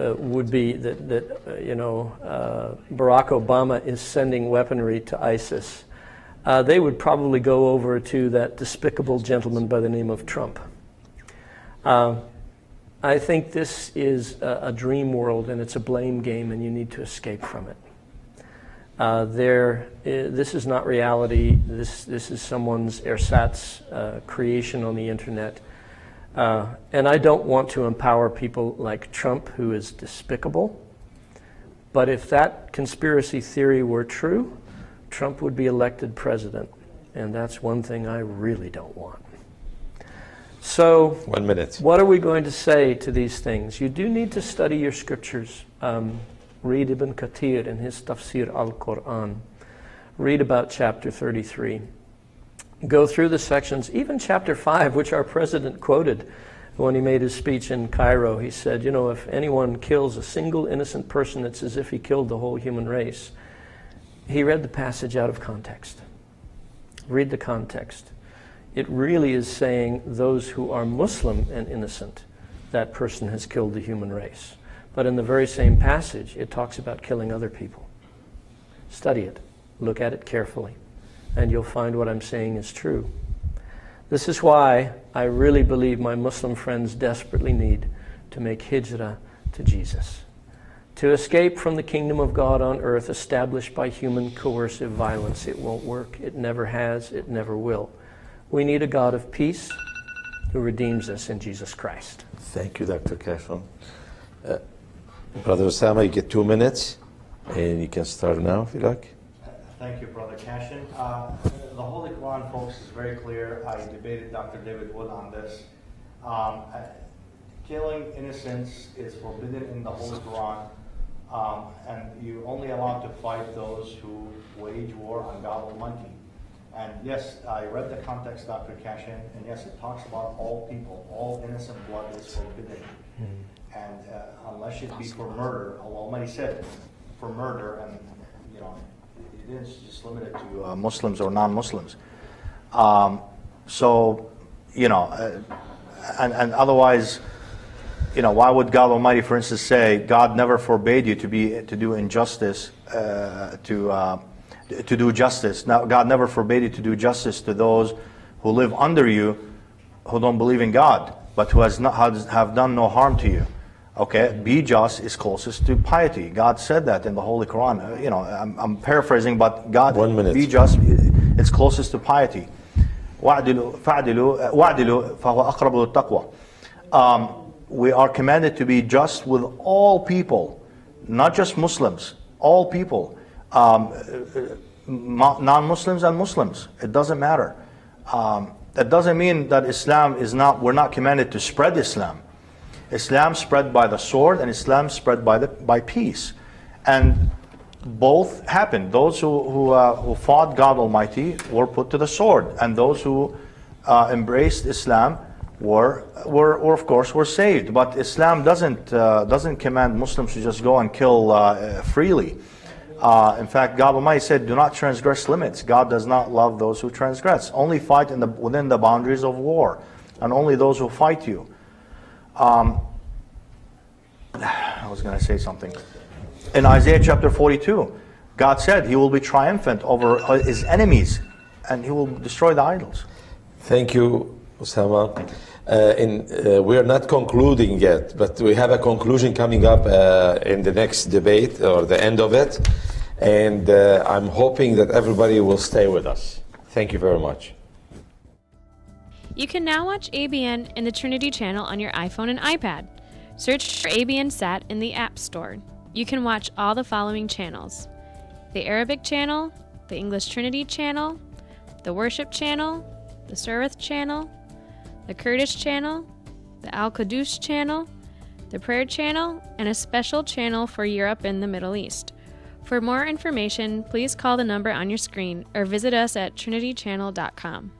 uh, would be that, that uh, you know, uh, Barack Obama is sending weaponry to ISIS, uh, they would probably go over to that despicable gentleman by the name of Trump. Uh, I think this is a, a, dream world and it's a blame game, and you need to escape from it. Uh, there, is, this is not reality. This, this is someone's ersatz creation on the internet. Uh, and I don't want to empower people like Trump, who is despicable. But if that conspiracy theory were true, Trump would be elected president. And that's one thing I really don't want. So, One minute. what are we going to say to these things? You do need to study your scriptures. Um, read Ibn Kathir in his Tafsir al Quran. Read about chapter 33. Go through the sections, even chapter 5, which our president quoted when he made his speech in Cairo. He said, You know, if anyone kills a single innocent person, it's as if he killed the whole human race. He read the passage out of context. Read the context. It really is saying those who are Muslim and innocent, that person has killed the human race. But in the very same passage, it talks about killing other people. Study it, look at it carefully, and you'll find what I'm saying is true. This is why I really believe my Muslim friends desperately need to make hijrah to Jesus. To escape from the kingdom of God on earth established by human coercive violence. It won't work. It never has. It never will. We need a God of peace who redeems us in Jesus Christ. Thank you, Dr. Cashin. Uh, Brother Osama, you get two minutes, and you can start now if you like. Thank you, Brother Cashin. Uh, the Holy Quran, folks, is very clear. I debated Dr. David Wood on this. Um, killing innocents is forbidden in the Holy Quran, um, and you're only allowed to fight those who wage war on God Almighty. And yes, I read the context, Dr. Cashin, and yes, it talks about all people. All innocent blood is forbidden. And uh, unless it be for murder, Allah Almighty said, for murder, and, you know, is just limited to uh, Muslims or non-Muslims. Um, so, you know, uh, and, and otherwise, you know, why would God Almighty, for instance, say God never forbade you to be to do injustice uh, to uh, to do justice? Now, God never forbade you to do justice to those who live under you, who don't believe in God, but who has not has, have done no harm to you. Okay, be just is closest to piety. God said that in the Holy Quran. Uh, you know, I'm, I'm paraphrasing, but God, One minute. be just, it's closest to piety. وَعْدِلُوا فَعْدِلُوا وَعْدِلُوا فَهُوَ أَقْرَبُ لِلتَّقْوَى um, we are commanded to be just with all people, not just Muslims, all people, um, non-Muslims and Muslims. It doesn't matter. Um, that doesn't mean that Islam is not. We're not commanded to spread Islam. Islam spread by the sword, and Islam spread by the by peace, and both happened. Those who who, uh, who fought God Almighty were put to the sword, and those who uh, embraced Islam were, were, were of course were saved. But Islam doesn't uh, doesn't command Muslims to just go and kill uh, freely. Uh, in fact, God Almighty said, "Do not transgress limits." God does not love those who transgress. Only fight in the within the boundaries of war, and only those who fight you. Um, I was going to say something. In Isaiah chapter 42, God said He will be triumphant over His enemies, and He will destroy the idols. Thank you, Osama. Uh, in, uh, we are not concluding yet, but we have a conclusion coming up uh, in the next debate or the end of it. And uh, I'm hoping that everybody will stay with us. Thank you very much. You can now watch ABN in the Trinity channel on your iPhone and iPad. Search for ABN Sat in the App Store. You can watch all the following channels the Arabic channel, the English Trinity channel, the Worship channel, the Surith channel, the Kurdish channel, the Al Qudus channel, the Prayer channel, and a special channel for Europe and the Middle East. For more information, please call the number on your screen or visit us at trinitychannel.com.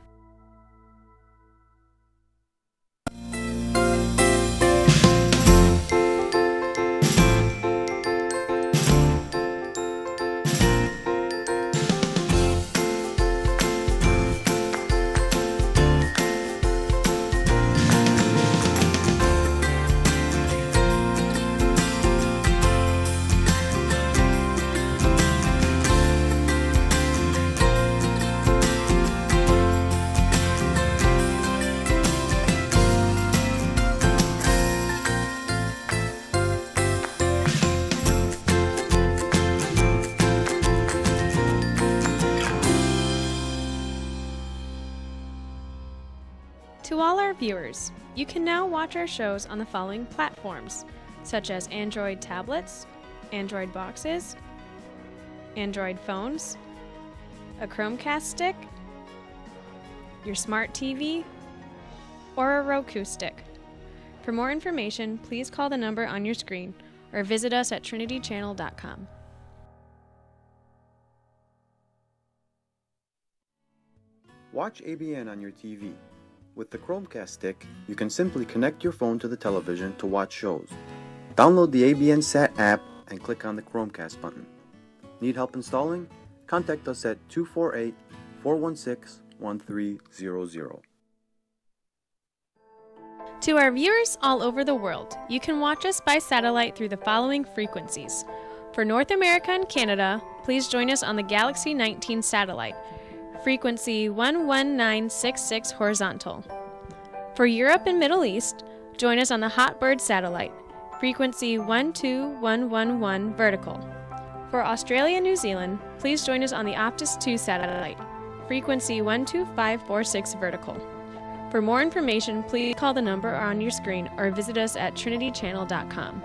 all our viewers, you can now watch our shows on the following platforms, such as Android tablets, Android boxes, Android phones, a Chromecast stick, your smart TV, or a Roku stick. For more information, please call the number on your screen or visit us at trinitychannel.com. Watch ABN on your TV. With the Chromecast stick, you can simply connect your phone to the television to watch shows. Download the ABN Sat app and click on the Chromecast button. Need help installing? Contact us at 248 416 1300. To our viewers all over the world, you can watch us by satellite through the following frequencies. For North America and Canada, please join us on the Galaxy 19 satellite, frequency 11966 horizontal. For Europe and Middle East, join us on the Hotbird satellite, frequency 12111 vertical. For Australia and New Zealand, please join us on the Optus 2 satellite, frequency 12546 vertical. For more information, please call the number on your screen or visit us at trinitychannel.com.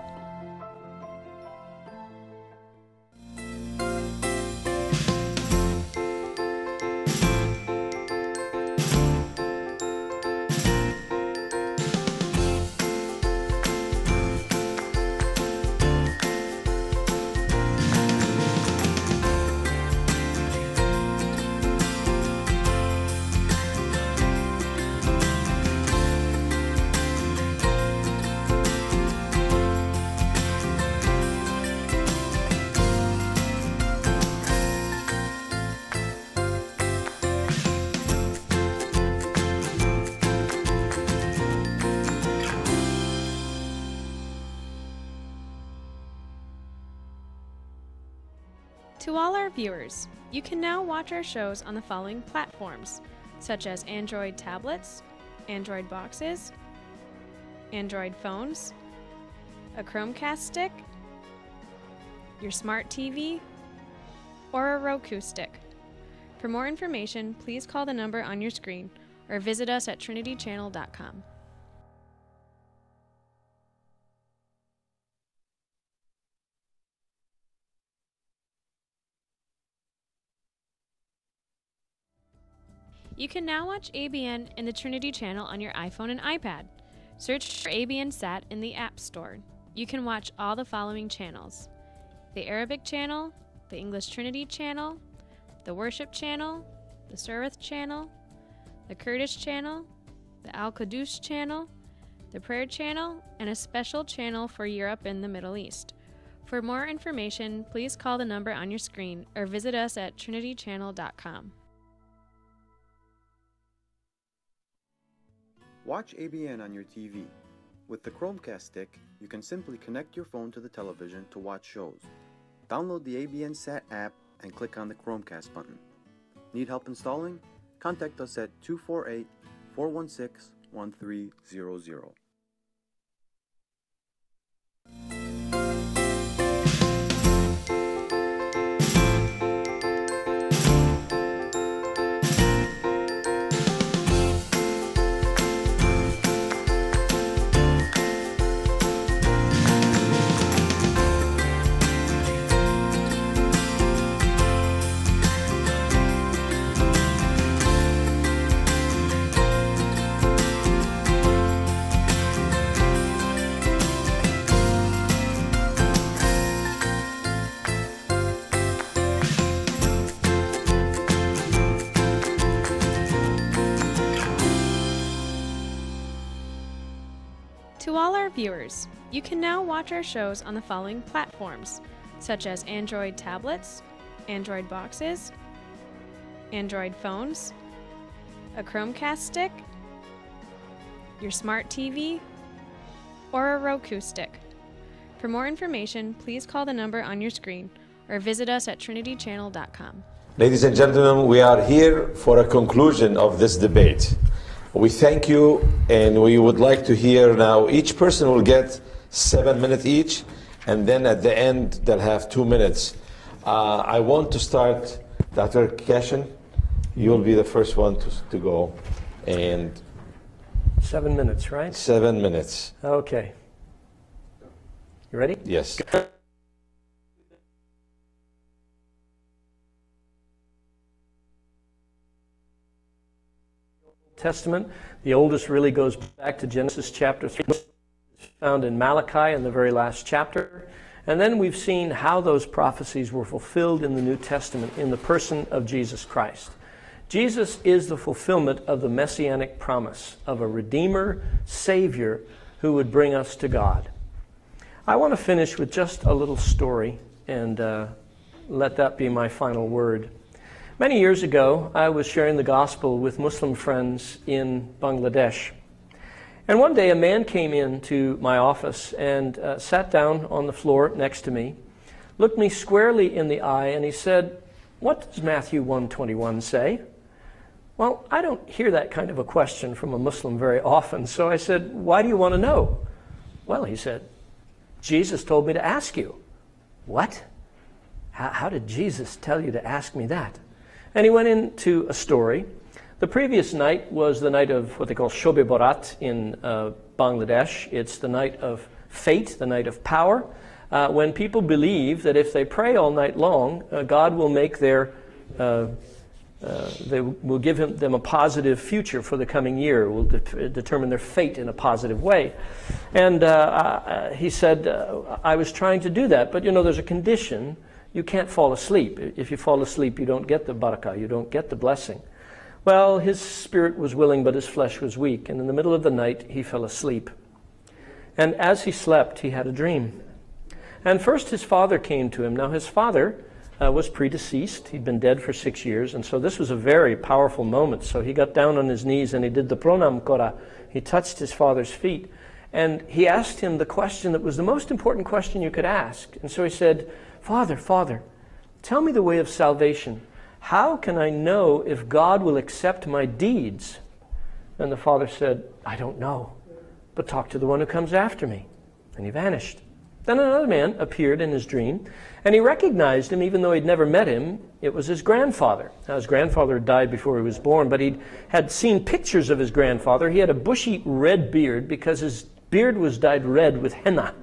To all our viewers, you can now watch our shows on the following platforms, such as Android tablets, Android boxes, Android phones, a Chromecast stick, your smart TV, or a Roku stick. For more information, please call the number on your screen or visit us at trinitychannel.com. You can now watch ABN in the Trinity channel on your iPhone and iPad. Search for ABN Sat in the App Store. You can watch all the following channels the Arabic channel, the English Trinity channel, the Worship channel, the Surith channel, the Kurdish channel, the Al Qudus channel, the Prayer channel, and a special channel for Europe and the Middle East. For more information, please call the number on your screen or visit us at trinitychannel.com. Watch ABN on your TV. With the Chromecast stick, you can simply connect your phone to the television to watch shows. Download the ABN Sat app and click on the Chromecast button. Need help installing? Contact us at 248 416 1300. To all our viewers, you can now watch our shows on the following platforms, such as Android tablets, Android boxes, Android phones, a Chromecast stick, your smart TV, or a Roku stick. For more information, please call the number on your screen or visit us at trinitychannel.com. Ladies and gentlemen, we are here for a conclusion of this debate. We thank you, and we would like to hear now. Each person will get seven minutes each, and then at the end, they'll have two minutes. Uh, I want to start, Dr. Cashin. You'll be the first one to, to go. And Seven minutes, right? Seven minutes. Okay. You ready? Yes. Testament. The oldest really goes back to Genesis chapter 3, found in Malachi in the very last chapter. And then we've seen how those prophecies were fulfilled in the New Testament in the person of Jesus Christ. Jesus is the fulfillment of the messianic promise of a Redeemer, Savior who would bring us to God. I want to finish with just a little story and uh, let that be my final word. Many years ago, I was sharing the gospel with Muslim friends in Bangladesh. And one day, a man came into my office and uh, sat down on the floor next to me, looked me squarely in the eye, and he said, What does Matthew 121 say? Well, I don't hear that kind of a question from a Muslim very often, so I said, Why do you want to know? Well, he said, Jesus told me to ask you. What? How, how did Jesus tell you to ask me that? And he went into a story. The previous night was the night of what they call Shobe Borat in uh, Bangladesh. It's the night of fate, the night of power, uh, when people believe that if they pray all night long, uh, God will make their uh, uh, they will give him, them a positive future for the coming year, will de- determine their fate in a positive way. And uh, uh, he said, uh, I was trying to do that, but you know, there's a condition. You can't fall asleep. If you fall asleep, you don't get the barakah, you don't get the blessing. Well, his spirit was willing, but his flesh was weak. And in the middle of the night, he fell asleep. And as he slept, he had a dream. And first, his father came to him. Now, his father uh, was predeceased. He'd been dead for six years, and so this was a very powerful moment. So he got down on his knees and he did the pranam kora. He touched his father's feet, and he asked him the question that was the most important question you could ask. And so he said, Father, Father, tell me the way of salvation. How can I know if God will accept my deeds? And the father said, I don't know, but talk to the one who comes after me. And he vanished. Then another man appeared in his dream, and he recognized him even though he'd never met him. It was his grandfather. Now, his grandfather had died before he was born, but he had seen pictures of his grandfather. He had a bushy red beard because his beard was dyed red with henna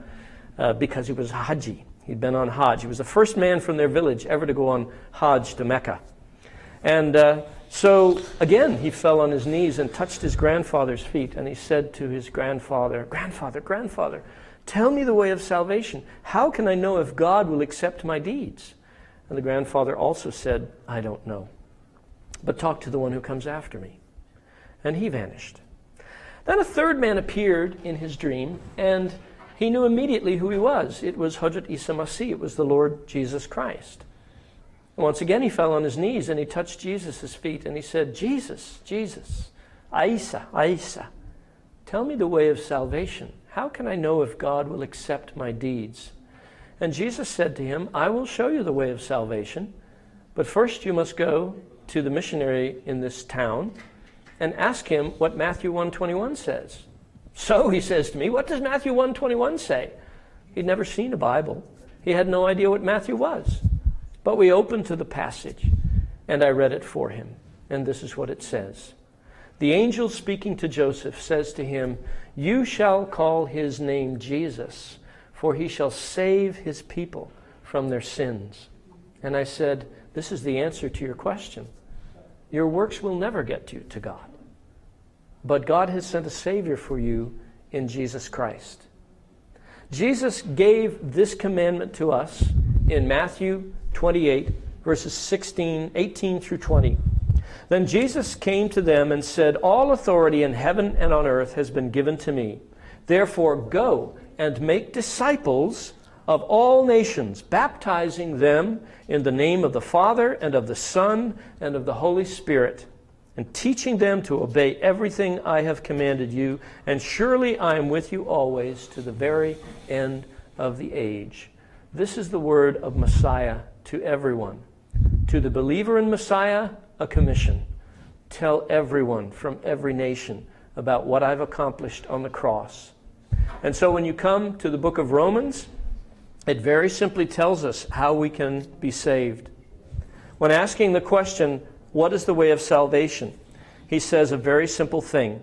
uh, because he was a Haji. He'd been on Hajj. He was the first man from their village ever to go on Hajj to Mecca. And uh, so, again, he fell on his knees and touched his grandfather's feet, and he said to his grandfather, Grandfather, grandfather, Tell me the way of salvation. How can I know if God will accept my deeds? And the grandfather also said, I don't know. But talk to the one who comes after me. And he vanished. Then a third man appeared in his dream, and he knew immediately who he was. It was Hajrat Isa Masih, it was the Lord Jesus Christ. And once again, he fell on his knees and he touched Jesus' feet and he said, Jesus, Jesus, Isa, Isa, tell me the way of salvation. How can I know if God will accept my deeds? And Jesus said to him, I will show you the way of salvation, but first you must go to the missionary in this town and ask him what Matthew 121 says. So he says to me, what does Matthew 121 say? He'd never seen a Bible. He had no idea what Matthew was. But we opened to the passage and I read it for him. And this is what it says. The angel speaking to Joseph says to him, You shall call his name Jesus, for he shall save his people from their sins. And I said, This is the answer to your question. Your works will never get you to God. But God has sent a Savior for you in Jesus Christ. Jesus gave this commandment to us in Matthew 28, verses 16, 18 through 20. Then Jesus came to them and said, All authority in heaven and on earth has been given to me. Therefore, go and make disciples of all nations, baptizing them in the name of the Father and of the Son and of the Holy Spirit, and teaching them to obey everything I have commanded you. And surely I am with you always to the very end of the age. This is the word of Messiah to everyone. To the believer in Messiah, a commission. Tell everyone from every nation about what I've accomplished on the cross. And so when you come to the book of Romans, it very simply tells us how we can be saved. When asking the question, what is the way of salvation? He says a very simple thing.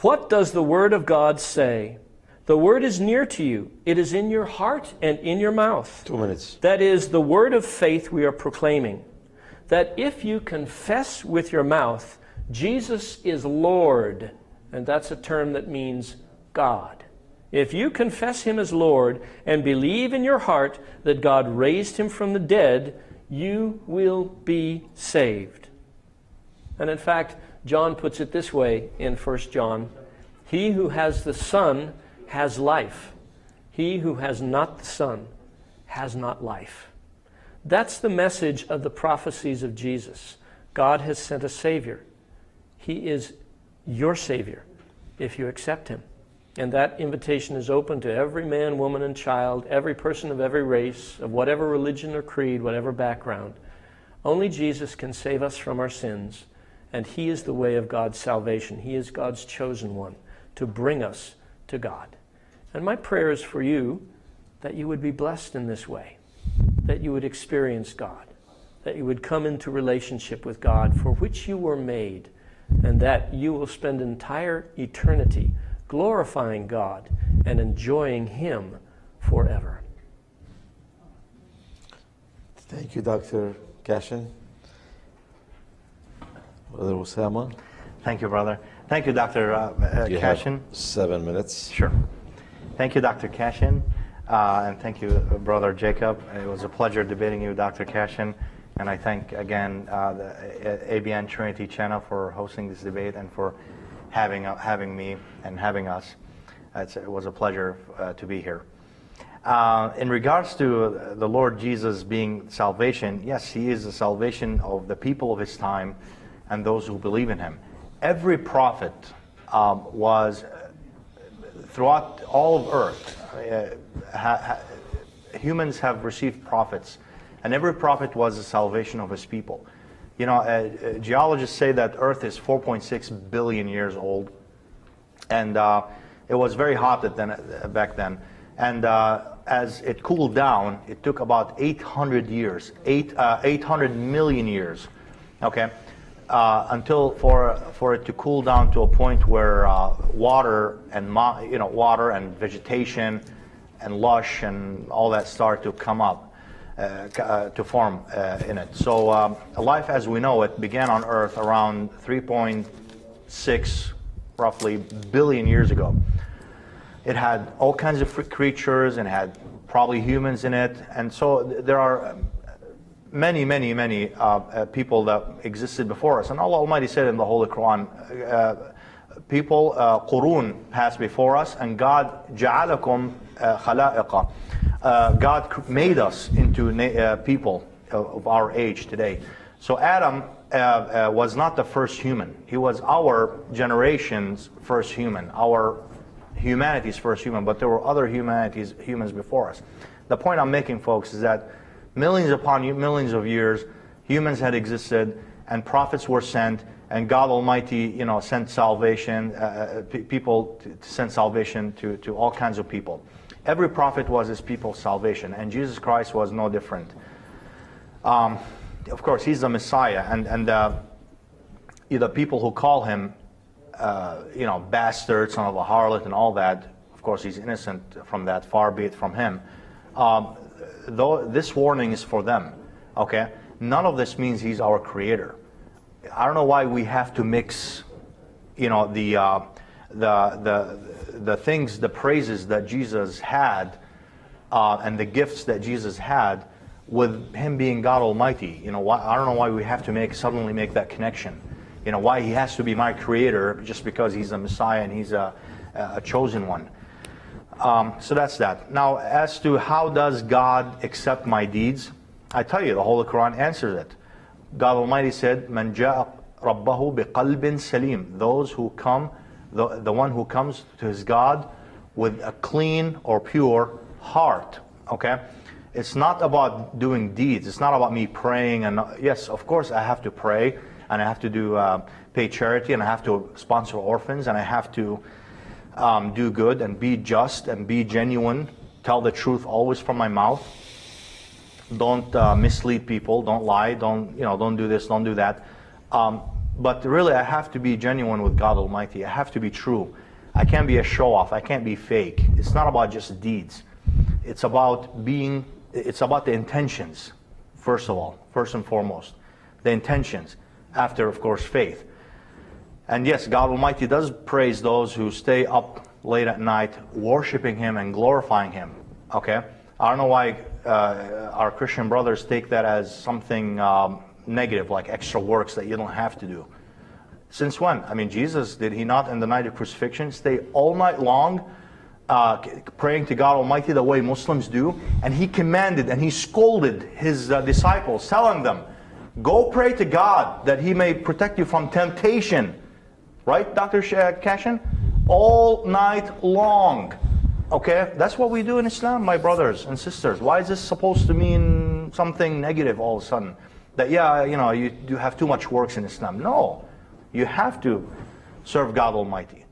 What does the Word of God say? The Word is near to you, it is in your heart and in your mouth. Two minutes. That is the word of faith we are proclaiming. That if you confess with your mouth, Jesus is Lord, and that's a term that means God. If you confess him as Lord and believe in your heart that God raised him from the dead, you will be saved. And in fact, John puts it this way in 1 John He who has the Son has life. He who has not the Son has not life. That's the message of the prophecies of Jesus. God has sent a Savior. He is your Savior if you accept Him. And that invitation is open to every man, woman, and child, every person of every race, of whatever religion or creed, whatever background. Only Jesus can save us from our sins, and He is the way of God's salvation. He is God's chosen one to bring us to God. And my prayer is for you that you would be blessed in this way, that you would experience God, that you would come into relationship with God for which you were made, and that you will spend entire eternity glorifying God and enjoying Him forever. Thank you, Dr. Cashin. Brother Osama, Thank you, brother. Thank you, Dr. Uh, uh, you have Cashin. seven minutes. Sure. Thank you, Dr. Cashin. Uh, and thank you, uh, Brother Jacob. It was a pleasure debating you, Dr. Cashin. And I thank again uh, the ABN Trinity Channel for hosting this debate and for having, uh, having me and having us. It's, it was a pleasure uh, to be here. Uh, in regards to the Lord Jesus being salvation, yes, He is the salvation of the people of His time and those who believe in Him. Every prophet um, was throughout all of Earth, uh, ha, ha, humans have received prophets, and every prophet was the salvation of his people. You know, uh, uh, geologists say that Earth is 4.6 billion years old, and uh, it was very hot at then, uh, back then. And uh, as it cooled down, it took about 800 years, eight, 800 million years, okay, uh, until for for it to cool down to a point where uh, water and you know water and vegetation and lush and all that start to come up uh, uh, to form uh, in it. So um, life as we know it began on Earth around 3.6 roughly billion years ago. It had all kinds of creatures and had probably humans in it, and so th- there are um, many, many, many uh, uh, people that existed before us. And Allah Almighty said in the Holy Quran, uh, people, uh, qurun passed before us, and God ja'alakum uh. Uh, God made us into na- uh, people of, of our age today. So Adam uh, uh, was not the first human. He was our generation's first human, our humanity's first human, but there were other humanities, humans before us. The point I'm making, folks, is that millions upon millions of years, humans had existed, and prophets were sent, and God Almighty, you know, sent salvation, uh, p- people to, send salvation to, to all kinds of people. Every prophet was his people's salvation, and Jesus Christ was no different. Um, of course, he's the Messiah, and and uh, the people who call him, uh, you know, bastard, son of a harlot, and all that. Of course, he's innocent from that. Far be it from him. Um, though this warning is for them, okay? None of this means he's our creator. I don't know why we have to mix, you know, the uh, the the the things, the praises that Jesus had, uh, and the gifts that Jesus had, with him being God Almighty. You know, why, I don't know why we have to make suddenly make that connection. You know, why he has to be my creator just because he's a Messiah and he's a, a chosen one. Um, so that's that. Now, as to how does God accept my deeds, I tell you, the Holy Quran answers it. God Almighty said, "Man rabbahu biqalbin salim." Those who come, the, the one who comes to his God with a clean or pure heart. Okay, it's not about doing deeds. It's not about me praying. And yes, of course, I have to pray and I have to do uh, pay charity and I have to sponsor orphans and I have to um, do good and be just and be genuine, tell the truth always from my mouth. Don't uh, mislead people. Don't lie. Don't you know? Don't do this. Don't do that. Um, but really, I have to be genuine with God Almighty. I have to be true. I can't be a show off. I can't be fake. It's not about just deeds. It's about being, it's about the intentions, first of all, first and foremost. The intentions. After, of course, faith. And yes, God Almighty does praise those who stay up late at night worshiping Him and glorifying Him. Okay? I don't know why uh, our Christian brothers take that as something um, negative, like extra works that you don't have to do. Since when? I mean, Jesus, did he not in the night of crucifixion stay all night long uh, praying to God Almighty the way Muslims do? And he commanded and he scolded his uh, disciples, telling them, Go pray to God that he may protect you from temptation. Right, Dr. Cashin? All night long. Okay, that's what we do in Islam, my brothers and sisters. Why is this supposed to mean something negative all of a sudden? That, yeah, you know, you, you have too much works in Islam. No, you have to serve God Almighty.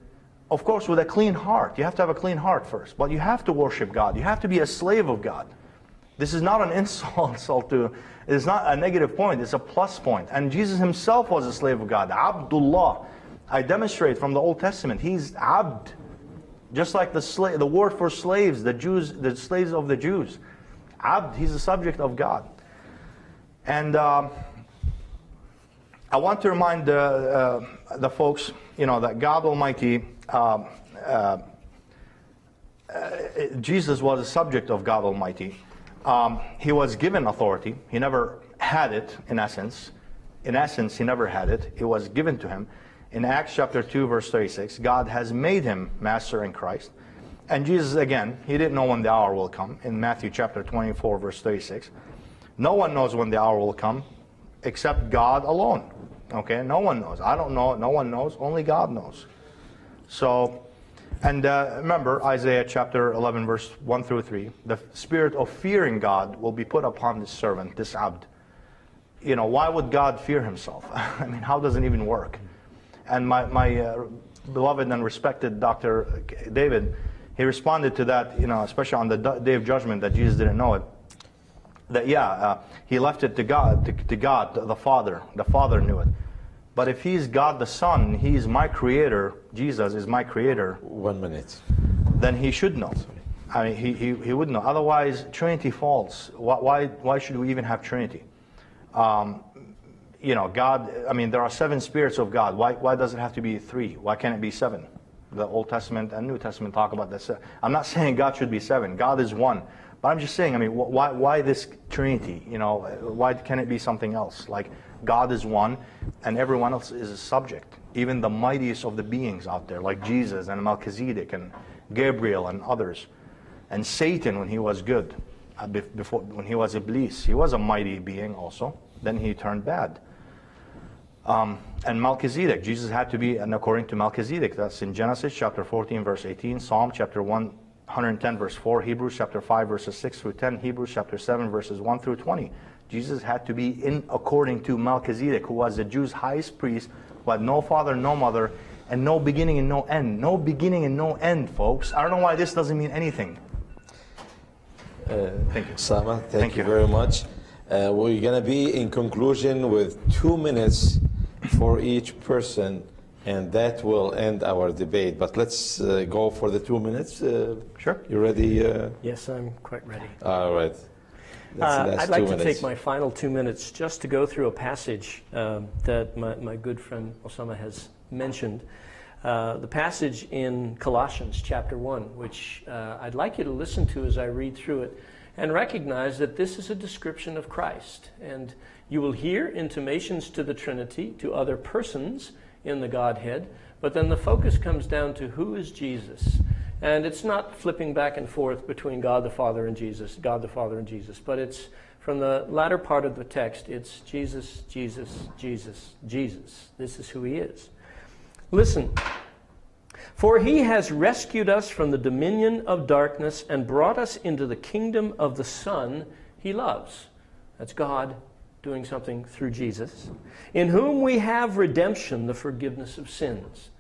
Of course, with a clean heart. You have to have a clean heart first. But you have to worship God. You have to be a slave of God. This is not an insult to, it's not a negative point, it's a plus point. And Jesus himself was a slave of God. Abdullah. I demonstrate from the Old Testament, he's abd. Just like the, slave, the word for slaves, the Jews, the slaves of the Jews. Abd, he's the subject of God. And um, I want to remind uh, uh, the folks, you know, that God Almighty, um, uh, uh, Jesus was a subject of God Almighty. Um, he was given authority. He never had it, in essence. In essence, he never had it. It was given to him. In Acts chapter 2, verse 36, God has made him master in Christ. And Jesus, again, he didn't know when the hour will come. In Matthew chapter 24, verse 36, no one knows when the hour will come except God alone. Okay, no one knows. I don't know. No one knows. Only God knows. So, and uh, remember Isaiah chapter 11, verse 1 through 3. The spirit of fearing God will be put upon this servant, this abd. You know, why would God fear himself? I mean, how does it even work? And my, my uh, beloved and respected Dr. David, he responded to that, you know, especially on the day of judgment that Jesus didn't know it. That, yeah, uh, he left it to God, to, to God, the Father. The Father knew it. But if he's God the Son, he's my creator, Jesus is my creator. One minute. Then he should know. I mean, he, he, he would know. Otherwise, Trinity falls. Why, why, why should we even have Trinity? Um, you know, God, I mean, there are seven spirits of God. Why, why does it have to be three? Why can't it be seven? The Old Testament and New Testament talk about this. I'm not saying God should be seven. God is one. But I'm just saying, I mean, why, why this Trinity? You know, why can it be something else? Like, God is one, and everyone else is a subject. Even the mightiest of the beings out there, like Jesus and Melchizedek and Gabriel and others. And Satan, when he was good, uh, before, when he was Iblis, he was a mighty being also. Then he turned bad. Um, and Melchizedek, Jesus had to be, and according to Melchizedek, that's in Genesis chapter 14, verse 18, Psalm chapter 110, verse 4, Hebrews chapter 5, verses 6 through 10, Hebrews chapter 7, verses 1 through 20. Jesus had to be in according to Melchizedek, who was the Jews' highest priest, who had no father, no mother, and no beginning and no end. No beginning and no end, folks. I don't know why this doesn't mean anything. Uh, thank you. Sama, thank, Thank you you. very much. Uh, we're going to be in conclusion with two minutes for each person, and that will end our debate. But let's uh, go for the two minutes. Uh, Sure. You ready? Uh, Yes, I'm quite ready. all right. Uh, I'd like two to minutes. take my final two minutes just to go through a passage um, that my, my good friend Osama has mentioned. Uh, the passage in Colossians chapter 1, which uh, I'd like you to listen to as I read through it and recognize that this is a description of Christ. And you will hear intimations to the Trinity, to other persons in the Godhead, but then the focus comes down to who is Jesus. And it's not flipping back and forth between God the Father and Jesus, God the Father and Jesus, but it's from the latter part of the text, it's Jesus, Jesus, Jesus, Jesus. This is who he is. Listen. For he has rescued us from the dominion of darkness and brought us into the kingdom of the Son he loves. That's God doing something through Jesus. In whom we have redemption, the forgiveness of sins.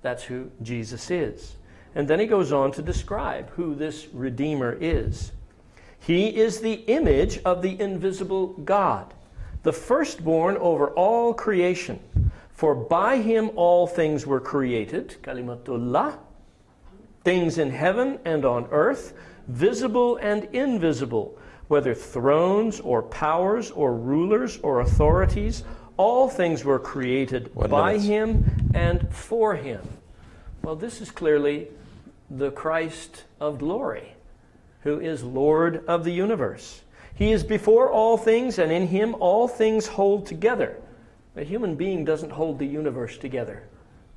That's who Jesus is. And then he goes on to describe who this Redeemer is. He is the image of the invisible God, the firstborn over all creation. For by him all things were created, kalimatullah, things in heaven and on earth, visible and invisible, whether thrones or powers or rulers or authorities, all things were created One by him and for him. Well, this is clearly the Christ of glory, who is Lord of the universe. He is before all things, and in him all things hold together. A human being doesn't hold the universe together.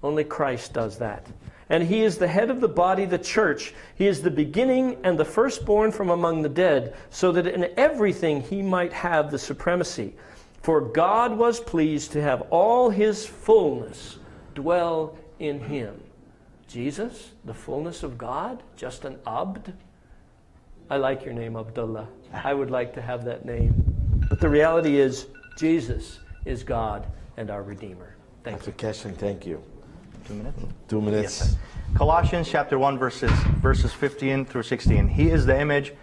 Only Christ does that. And he is the head of the body, the church. He is the beginning and the firstborn from among the dead, so that in everything he might have the supremacy. For God was pleased to have all his fullness dwell in him. Jesus, the fullness of God, just an Abd? I like your name, Abdallah. I would like to have that name. But the reality is, Jesus is God and our Redeemer. Thank you. Dr. Cashin, thank you. Two minutes. Two minutes. Yes. Colossians chapter 1 verses verses 15 through 16. He is the image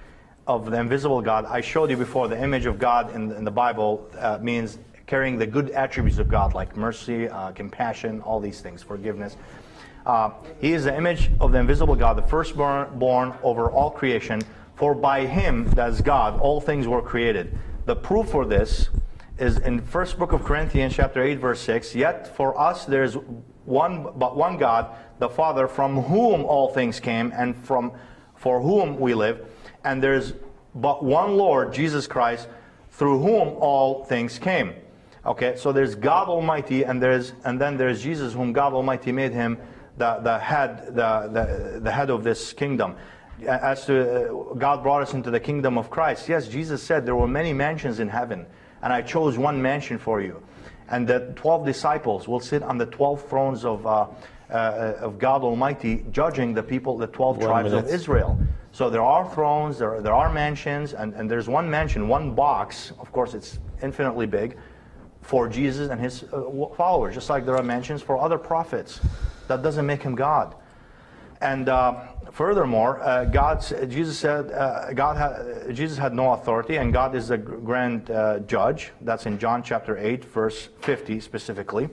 of the invisible God. I showed you before the image of God in, in the Bible uh, means carrying the good attributes of God like mercy, uh, compassion, all these things, forgiveness. Uh, he is the image of the invisible God, the firstborn born over all creation. For by him, that's God, all things were created. The proof for this is in first book of Corinthians chapter 8 verse 6 yet for us there is one but one God the Father from whom all things came and from for whom we live. And there's but one Lord Jesus Christ through whom all things came. Okay so there's God Almighty and there's and then there's Jesus whom God Almighty made him the, the head the, the, the head of this kingdom. As to uh, God brought us into the kingdom of Christ. Yes Jesus said there were many mansions in heaven and I chose one mansion for you. And the 12 disciples will sit on the 12 thrones of, uh, uh, of God Almighty, judging the people, the 12 One tribes minute. of Israel. So there are thrones, there, there are mansions, and, and there's one mansion, one box, of course it's infinitely big, for Jesus and his uh, followers, just like there are mansions for other prophets. That doesn't make him God. And uh, furthermore, uh, God, Jesus said, uh, God ha- Jesus had no authority, and God is the grand uh, judge. That's in John chapter 8, verse 50 specifically.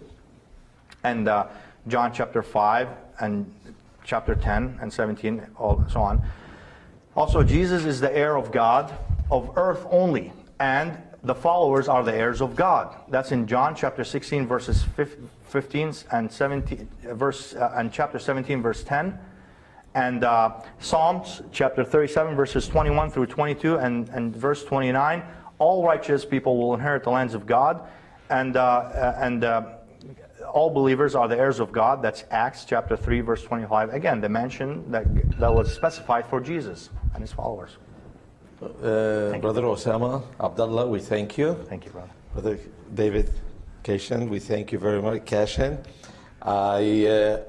And uh, John chapter 5 and chapter 10 and 17, all, so on. Also, Jesus is the heir of God, of earth only, and the followers are the heirs of God. That's in John chapter 16, verses 15 and 17, uh, verse, uh, and chapter 17, verse 10. And uh, Psalms chapter 37, verses 21 through 22, and, and verse 29. All righteous people will inherit the lands of God, and, uh, uh, and uh, all believers are the heirs of God. That's Acts chapter 3, verse 25. Again, the mention that, that was specified for Jesus and his followers. Uh, Brother Osama, Abdallah, we thank you. Thank you, brother. Brother David Cashin, we thank you very much. Cashin, I, uh,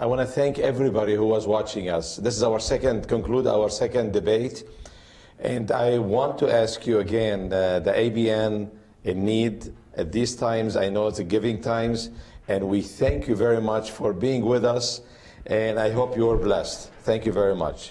I want to thank everybody who was watching us. This is our second, conclude our second debate. And I want to ask you again, uh, the ABN in need at these times, I know it's a giving times, and we thank you very much for being with us, and I hope you are blessed. Thank you very much.